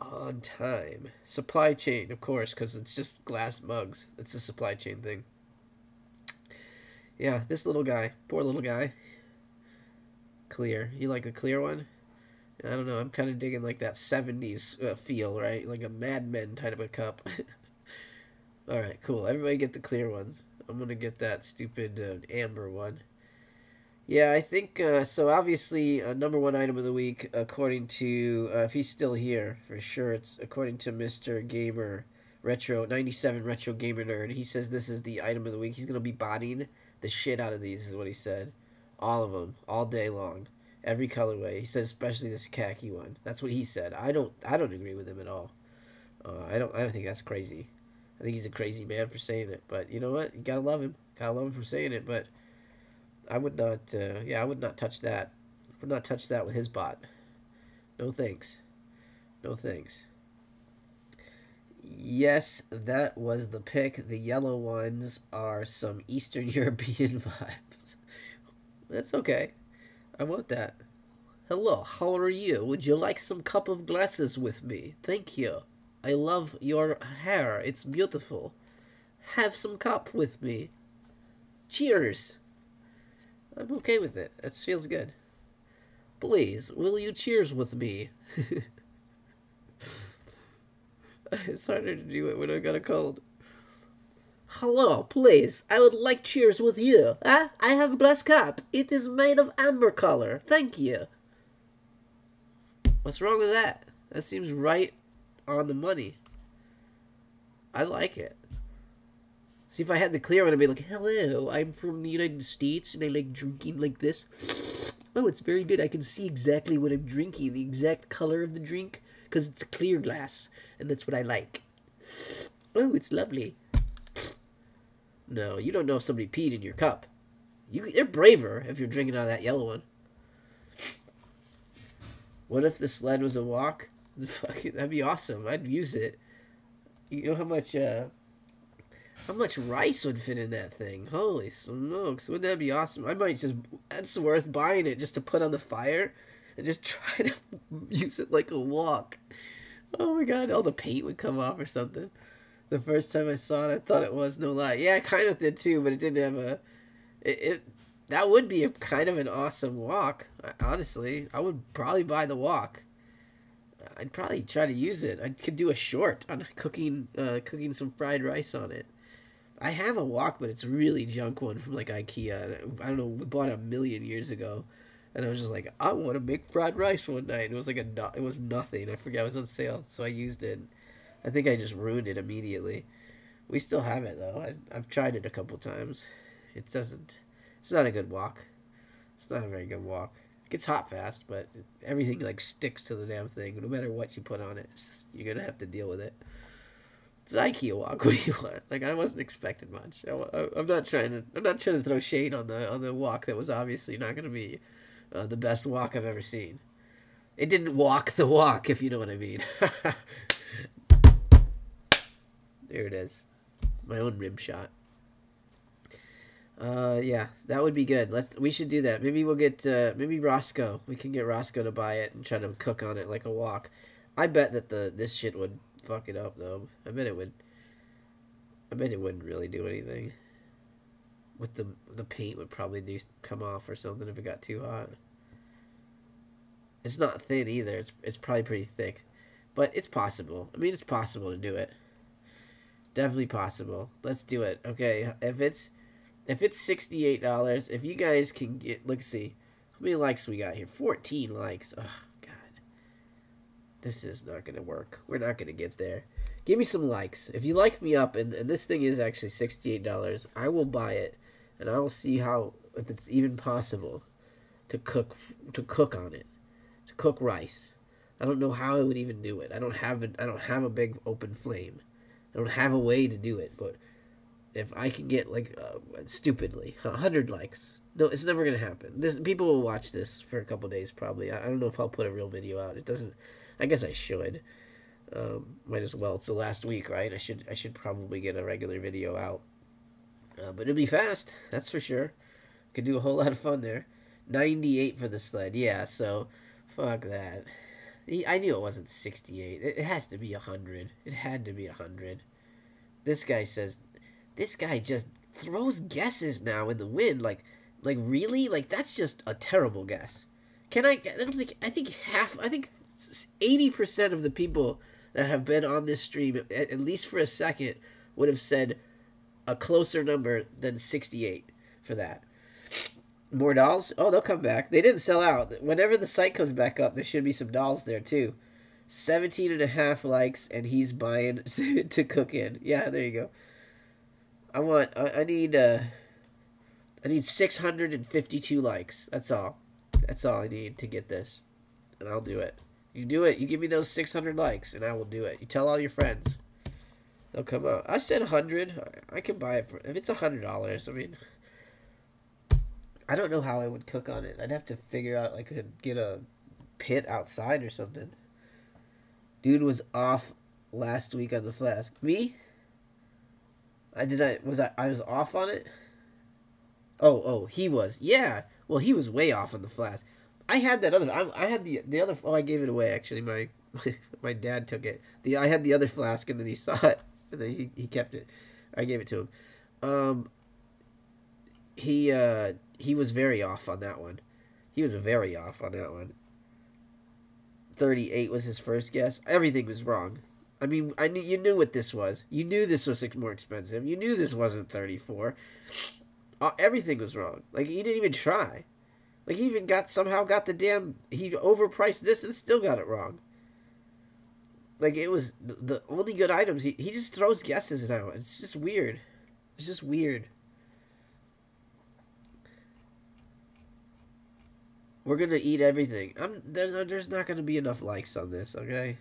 on time. Supply chain, of course, because it's just glass mugs. It's a supply chain thing. Yeah, this little guy, poor little guy. Clear. You like a clear one? I don't know. I'm kind of digging like that 70s uh, feel, right? Like a Mad Men type of a cup. All right, cool. Everybody get the clear ones. I'm gonna get that stupid uh, amber one. Yeah, I think uh, so. Obviously, uh, number one item of the week, according to uh, if he's still here for sure. It's according to Mister Gamer Retro ninety seven Retro Gamer Nerd. He says this is the item of the week. He's gonna be bodying the shit out of these. Is what he said. All of them, all day long, every colorway. He said especially this khaki one. That's what he said. I don't. I don't agree with him at all. Uh, I don't. I don't think that's crazy. I think he's a crazy man for saying it. But you know what? You gotta love him. Gotta love him for saying it. But I would not, uh, yeah, I would not touch that. Would not touch that with his bot. No thanks. No thanks. Yes, that was the pick. The yellow ones are some Eastern European vibes. That's okay. I want that. Hello, how are you? Would you like some cup of glasses with me? Thank you. I love your hair. It's beautiful. Have some cup with me. Cheers. I'm okay with it. It feels good. Please, will you cheers with me? it's harder to do it when I got a cold. Hello, please. I would like cheers with you. Ah, I have a glass cup. It is made of amber color. Thank you. What's wrong with that? That seems right on the money. I like it. See, if I had the clear one, I'd be like, hello, I'm from the United States, and I like drinking like this. Oh, it's very good. I can see exactly what I'm drinking, the exact color of the drink, because it's clear glass, and that's what I like. Oh, it's lovely. No, you don't know if somebody peed in your cup. You, they're braver if you're drinking out of that yellow one. What if the sled was a wok? That'd be awesome. I'd use it. You know how much, uh, how much rice would fit in that thing? Holy smokes! Wouldn't that be awesome? I might just. That's worth buying it just to put on the fire, and just try to use it like a wok. Oh my god! All the paint would come off or something. The first time I saw it, I thought it was no lie. Yeah, I kind of did too, but it didn't have a. It, it that would be a kind of an awesome wok. Honestly, I would probably buy the wok. I'd probably try to use it. I could do a short on cooking, uh, cooking some fried rice on it. I have a wok, but it's really junk one from like IKEA. I don't know. We bought it a million years ago, and I was just like, I want to make fried rice one night. And it was like a, it was nothing. I forget it was on sale, so I used it. I think I just ruined it immediately. We still have it though. I, I've tried it a couple times. It doesn't. It's not a good wok. It's not a very good wok. It gets hot fast, but everything like sticks to the damn thing. No matter what you put on it, just, you're gonna have to deal with it. IKEA wok. What do you want? Like I wasn't expecting much. I, am not trying to. I'm not trying to throw shade on the on the wok that was obviously not going to be uh, the best wok I've ever seen. It didn't walk the walk, if you know what I mean. there it is, my own rim shot. Uh, yeah, that would be good. Let's. We should do that. Maybe we'll get. Uh, maybe Roscoe. We can get Roscoe to buy it and try to cook on it like a wok. I bet that the this shit would fuck it up though. I bet it would. I bet it wouldn't really do anything. With the the paint would probably do come off or something if it got too hot. It's not thin either. It's it's probably pretty thick, but it's possible. I mean, it's possible to do it. Definitely possible. Let's do it. Okay, if it's if it's sixty eight dollars, if you guys can get, let's see, how many likes we got here? Fourteen likes. Oh, this is not going to work. We're not going to get there. Give me some likes. If you like me up, and, and this thing is actually $68, I will buy it, and I will see how, if it's even possible to cook to cook on it, to cook rice. I don't know how I would even do it. I don't have a, I don't have a big open flame. I don't have a way to do it, but if I can get like uh, stupidly a hundred likes, no, it's never gonna happen. This people will watch this for a couple days probably. I, I don't know if I'll put a real video out. It doesn't. I guess I should. Um, might as well. It's the last week, right? I should I should probably get a regular video out. Uh, but it'll be fast, that's for sure. Could do a whole lot of fun there. 98 for the sled, yeah, so fuck that. I knew it wasn't 68. It has to be a 100. It had to be a 100. This guy says, this guy just throws guesses now in the wind. Like, like really? Like, that's just a terrible guess. Can I, I don't think, I think half, I think 80% of the people that have been on this stream, at, at least for a second, would have said a closer number than 68 for that. More dolls? Oh, they'll come back. They didn't sell out. Whenever the site comes back up, there should be some dolls there too. 17 and a half likes, and he's buying to cook in. Yeah, there you go. I want, I, I need, uh, I need 652 likes. That's all. That's all I need to get this. And I'll do it. You do it. You give me those 600 likes, and I will do it. You tell all your friends. They'll come out. I said 100. I can buy it for... If it's $100, I mean... I don't know how I would cook on it. I'd have to figure out, like, get a pit outside or something. Dude was off last week on the flask? Me? I did I was I I was off on it? Oh, oh, he was. Yeah. Well, he was way off on the flask. I had that other I, I had the the other oh, I gave it away actually. My my dad took it. The I had the other flask and then he saw it and then he, he kept it. I gave it to him. Um he uh he was very off on that one. He was very off on that one. 38 was his first guess. Everything was wrong. I mean, I knew you knew what this was. You knew this was more expensive. You knew this wasn't 34. Uh, everything was wrong. Like he didn't even try. Like he even got somehow got the damn he overpriced this and still got it wrong. Like it was the, only good items. He he just throws guesses now. It's just weird. It's just weird. We're gonna eat everything. I'm there, there's not gonna be enough likes on this, okay?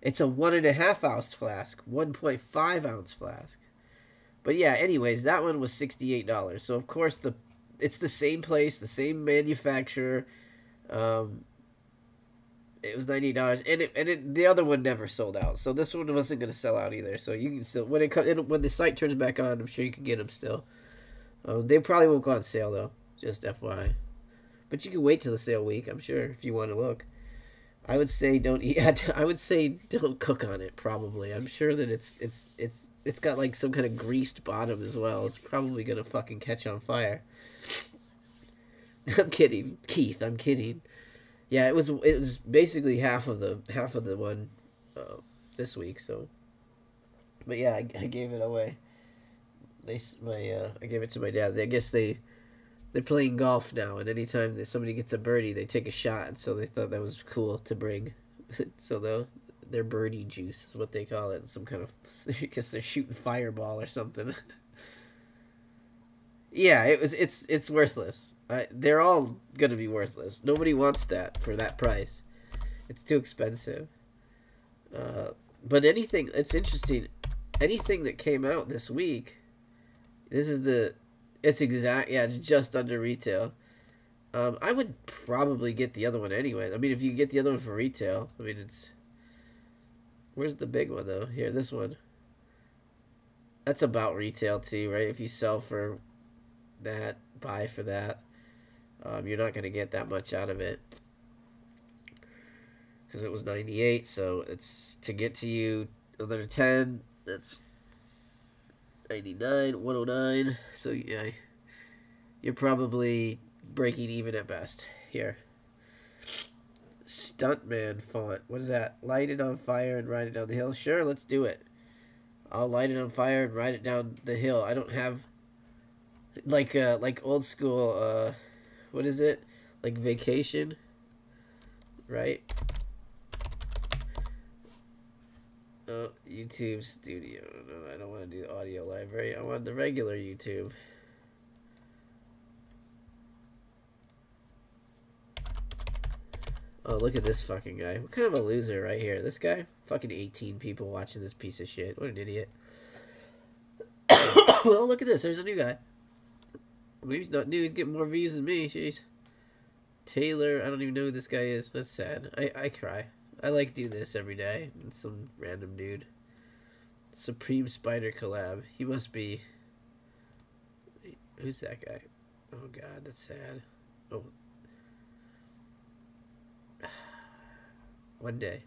It's a one and a half ounce flask, one point five ounce flask. But yeah, anyways, that one was sixty eight dollars. So of course the it's the same place, the same manufacturer. Um, it was ninety dollars, and it and it, the other one never sold out. So this one wasn't gonna sell out either. So you can still when it, it when the site turns back on, I'm sure you can get them still. Um, they probably won't go on sale though. Just FYI. But you can wait till the sale week, I'm sure, if you want to look. I would say don't eat. I would say don't cook on it. Probably. I'm sure that it's it's it's it's got like some kind of greased bottom as well. It's probably gonna fucking catch on fire. I'm kidding, Keith. I'm kidding. Yeah, it was it was basically half of the half of the one uh, this week. So, but yeah, I, I gave it away. They my uh, I gave it to my dad. I guess they they're playing golf now, and anytime that somebody gets a birdie, they take a shot. So they thought that was cool to bring. so though their birdie juice is what they call it. Some kind of I guess they're shooting fireball or something. yeah, it was. It's it's worthless. They're all gonna be worthless. Nobody wants that for that price. It's too expensive. Uh, but anything, it's interesting. Anything that came out this week. This is the it's exact. Yeah, it's just under retail. Um, I would probably get the other one anyway. I mean, if you get the other one for retail, I mean, it's. Where's the big one though? Here, this one. That's about retail too, right? If you sell for that, buy for that, um, you're not gonna get that much out of it because it was 98. So it's to get to you another 10. That's 99, 109. So yeah, you're probably breaking even at best here. Stuntman font. What is that? Light it on fire and ride it down the hill. Sure, let's do it. I'll light it on fire and ride it down the hill. I don't have like uh like old school uh what is it? Like vacation. Right? Oh, YouTube Studio. No, I don't want to do the audio library. I want the regular YouTube. Oh, look at this fucking guy. What kind of a loser right here? This guy? Fucking 18 people watching this piece of shit. What an idiot. well, oh, look at this. There's a new guy. He's not new. He's getting more views than me. Jeez. Taylor. I don't even know who this guy is. That's sad. I, I cry. I like do this every day. It's some random dude. Supreme Spider collab. He must be. Who's that guy? Oh god, that's sad. Oh. One day.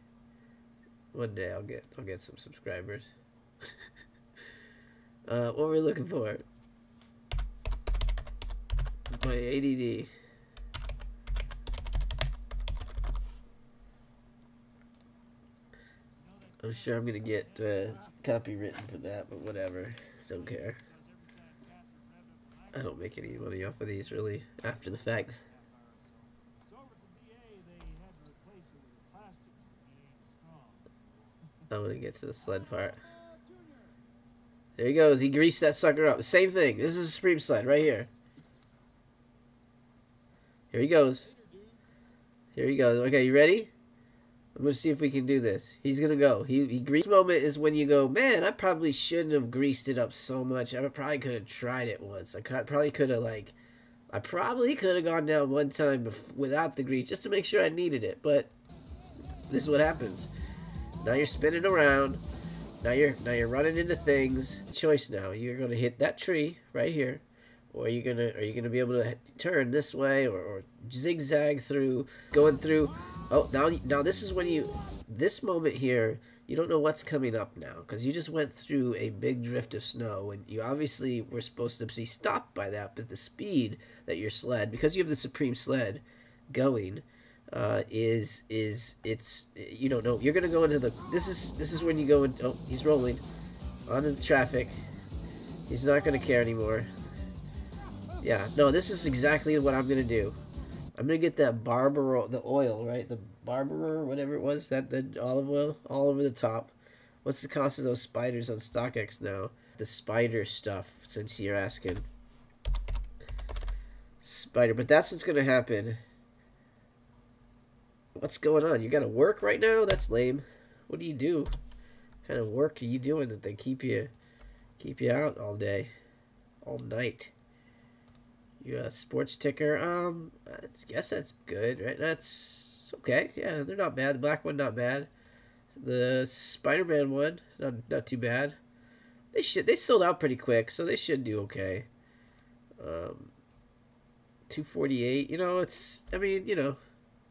One day I'll get I'll get some subscribers. uh, what were we looking for? My ADD. I'm sure I'm gonna get uh, copywritten for that, but whatever. Don't care. I don't make any money off of these really after the fact. I'm gonna get to the sled part. There he goes. He greased that sucker up. Same thing. This is a Supreme sled right here. Here he goes. Here he goes. Okay, you ready? I'm gonna see if we can do this. He's gonna go. He, he grease moment is when you go, man, I probably shouldn't have greased it up so much. I probably could have tried it once. I could, probably could have like, I probably could have gone down one time without the grease just to make sure I needed it. But this is what happens. Now you're spinning around. Now you're now you're running into things. Choice now. You're gonna hit that tree right here, or are you gonna are you gonna be able to turn this way or, or zigzag through going through? Oh, now now this is when you this moment here. You don't know what's coming up now because you just went through a big drift of snow and you obviously were supposed to be stopped by that, but the speed that your sled, because you have the Supreme sled going, uh, is is it's you don't know you're gonna go into the this is this is when you go in oh he's rolling onto the traffic he's not gonna care anymore yeah no this is exactly what I'm gonna do I'm gonna get that Barbara the oil right the Barbara whatever it was that the olive oil all over the top what's the cost of those spiders on StockX now the spider stuff since you're asking spider but that's what's gonna happen What's going on? You got to work right now? That's lame. What do you do? What kind of work are you doing that they keep you keep you out all day, all night? A sports ticker? Um, I guess that's good, right? That's okay. Yeah, they're not bad. The black one, not bad. The Spider-Man one, not not too bad. They should they sold out pretty quick, so they should do okay. Um, two forty eight. You know, it's I mean, you know,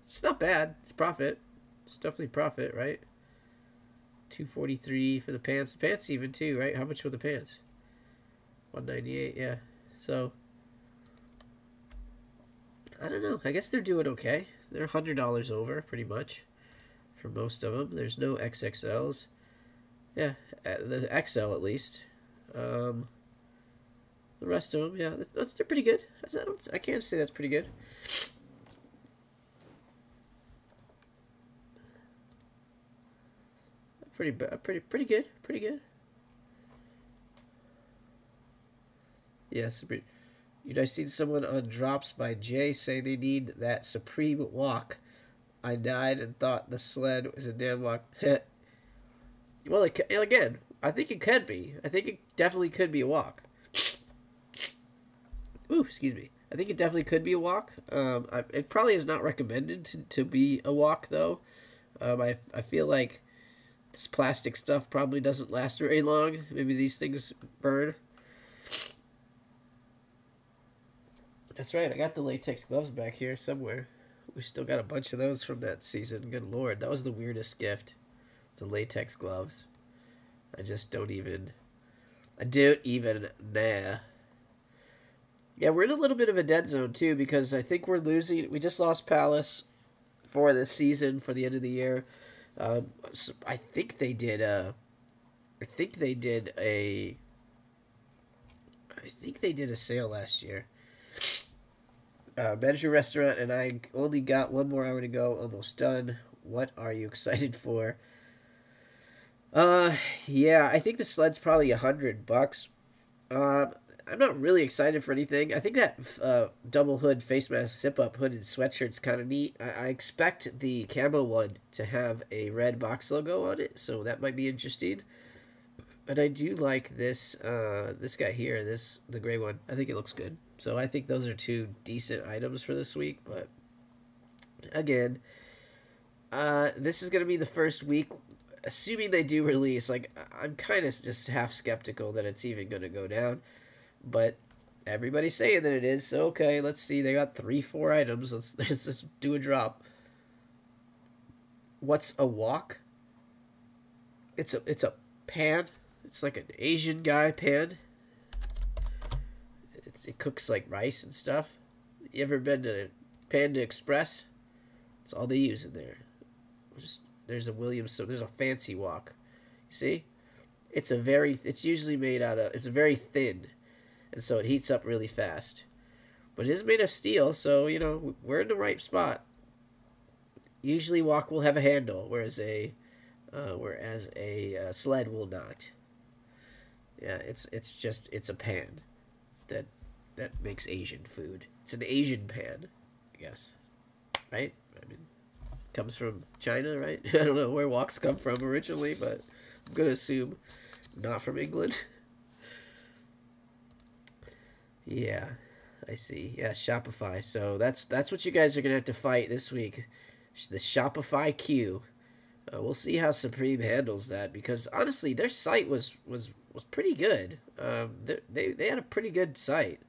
it's not bad. It's profit. It's definitely profit, right? 243 for the pants. The pants even too, right? How much for the pants? 198, yeah. So I don't know. I guess they're doing okay. They're $100 over pretty much for most of them. There's no XXLs. Yeah, uh, the XL at least. Um, the rest of them, yeah, that's, they're pretty good. I, don't, I can't say that's pretty good. Pretty pretty pretty good. Pretty good. Yes, you know, I seen someone on Drops By J say they need that supreme wok. I died and thought the sled was a damn wok. well, it, again, I think it could be. I think it definitely could be a wok. Ooh, excuse me. I think it definitely could be a wok. Um, I, it probably is not recommended to, to be a wok, though. Um, I, I feel like this plastic stuff probably doesn't last very long. Maybe these things burn. That's right, I got the latex gloves back here somewhere. We still got a bunch of those from that season. Good lord, that was the weirdest gift. The latex gloves. I just don't even... I don't even... Nah. Yeah, we're in a little bit of a dead zone, too, because I think we're losing... We just lost Palace for the season, for the end of the year. Um, so I think they did. A, I think they did a. I think they did a sale last year. Uh, Manager Restaurant, and I only got one more hour to go. Almost done. What are you excited for? Uh, yeah, I think the sled's probably a hundred bucks. Um, I'm not really excited for anything. I think that uh, double hood face mask zip up hooded sweatshirt's kind of neat. I, I expect the camo one to have a red box logo on it, so that might be interesting. But I do like this uh, this guy here, this the gray one. I think it looks good. So I think those are two decent items for this week. But again, uh, this is gonna be the first week. Assuming they do release, like I'm kind of just half skeptical that it's even gonna go down but everybody's saying that it is. So okay, let's see. They got three, four items. Let's let's just do a drop. What's a wok? It's a it's a pan. It's like an Asian guy pan. It's, it cooks like rice and stuff. You ever been to Panda Express? It's all they use in there. Just there's a Williams. So there's a fancy wok. You see, it's a very. It's usually made out of. It's very thin and so it heats up really fast. But it is made of steel, so, you know, we're in the right spot. Usually wok will have a handle, whereas a uh, whereas a uh, sled will not. Yeah, it's it's just it's a pan that that makes Asian food. It's an Asian pan, I guess. Right? I mean, comes from China, right? I don't know where woks come from originally, but I'm gonna assume not from England. Yeah, I see. Yeah, Shopify. So that's that's what you guys are gonna have to fight this week. The Shopify queue. Uh, we'll see how Supreme handles that because honestly, their site was was was pretty good. Um, they, they they had a pretty good site.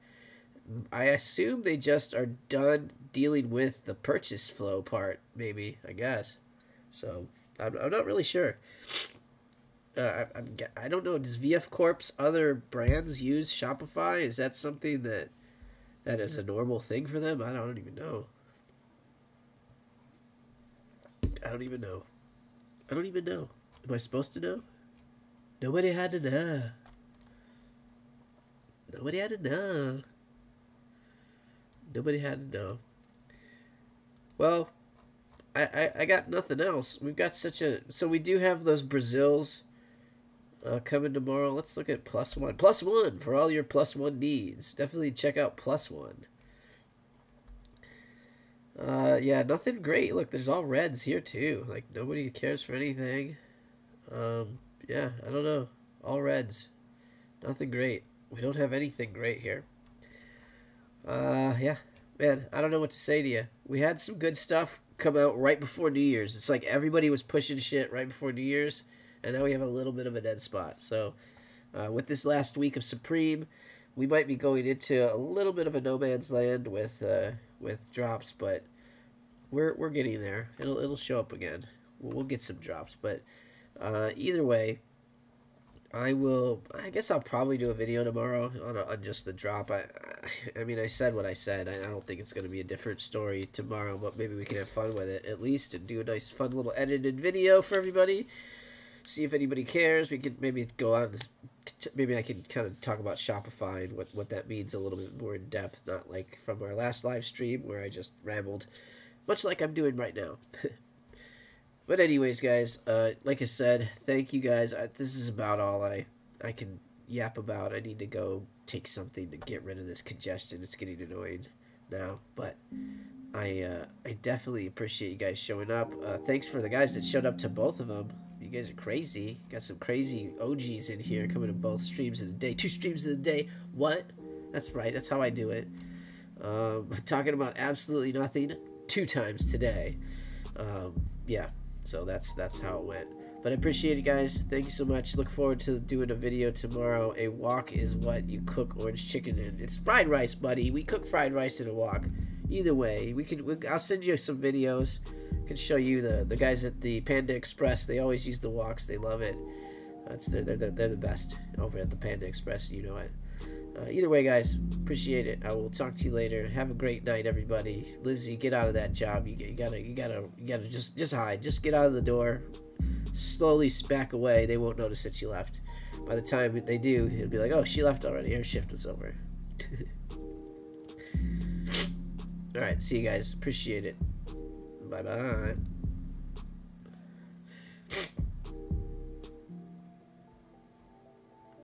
I assume they just are done dealing with the purchase flow part, maybe I guess. So I'm I'm not really sure. Uh, I, I'm, I don't know. Does VF Corp's other brands use Shopify? Is that something that that is a normal thing for them? I don't even know. I don't even know. I don't even know. Am I supposed to know? Nobody had to know. Nobody had to know. Nobody had to know. Well, I, I, I got nothing else. We've got such a... So we do have those Brazils uh, coming tomorrow. Let's look at plus one. Plus one for all your plus one needs. Definitely check out plus one. Uh, yeah, nothing great. Look, there's all reds here too. Like nobody cares for anything. Um, yeah, I don't know. All reds. Nothing great. We don't have anything great here. Uh, yeah, man, I don't know what to say to you. We had some good stuff come out right before New Year's. It's like everybody was pushing shit right before New Year's, and now we have a little bit of a dead spot. So, uh, with this last week of Supreme, we might be going into a little bit of a no man's land with uh, with drops, but we're we're getting there. It'll it'll show up again. We'll, we'll get some drops, but uh, either way, I will. I guess I'll probably do a video tomorrow on, a, on just the drop. I, I mean, I said what I said. I, I don't think it's going to be a different story tomorrow, but maybe we can have fun with it at least and do a nice, fun little edited video for everybody. See if anybody cares. We could maybe go on. Maybe I can kind of talk about Shopify and what what that means a little bit more in depth, not like from our last live stream where I just rambled, much like I'm doing right now. But anyways, guys, uh, like I said, thank you guys. I, this is about all I I can yap about. I need to go take something to get rid of this congestion. It's getting annoying now, but I uh, I definitely appreciate you guys showing up. Uh, thanks for the guys that showed up to both of them. You guys are crazy. Got some crazy OGs in here coming to both streams in a day. Two streams in a day. What? That's right. That's how I do it. Um, talking about absolutely nothing two times today. Um, yeah, so that's that's how it went. But I appreciate it, guys. Thank you so much. Look forward to doing a video tomorrow. A wok is what you cook orange chicken in. It's fried rice, buddy. We cook fried rice in a wok. Either way, we can. We, I'll send you some videos. I can show you the the guys at the Panda Express. They always use the woks. They love it. That's they're, they're, they're the best over at the Panda Express. You know it. Uh, either way, guys, appreciate it. I will talk to you later. Have a great night, everybody. Lizzie, get out of that job. You, you gotta, you gotta, you gotta just, just hide. Just get out of the door. Slowly back away. They won't notice that you left. By the time they do, it'll be like, oh, she left already. Her shift was over. All right, see you guys. Appreciate it. Bye bye.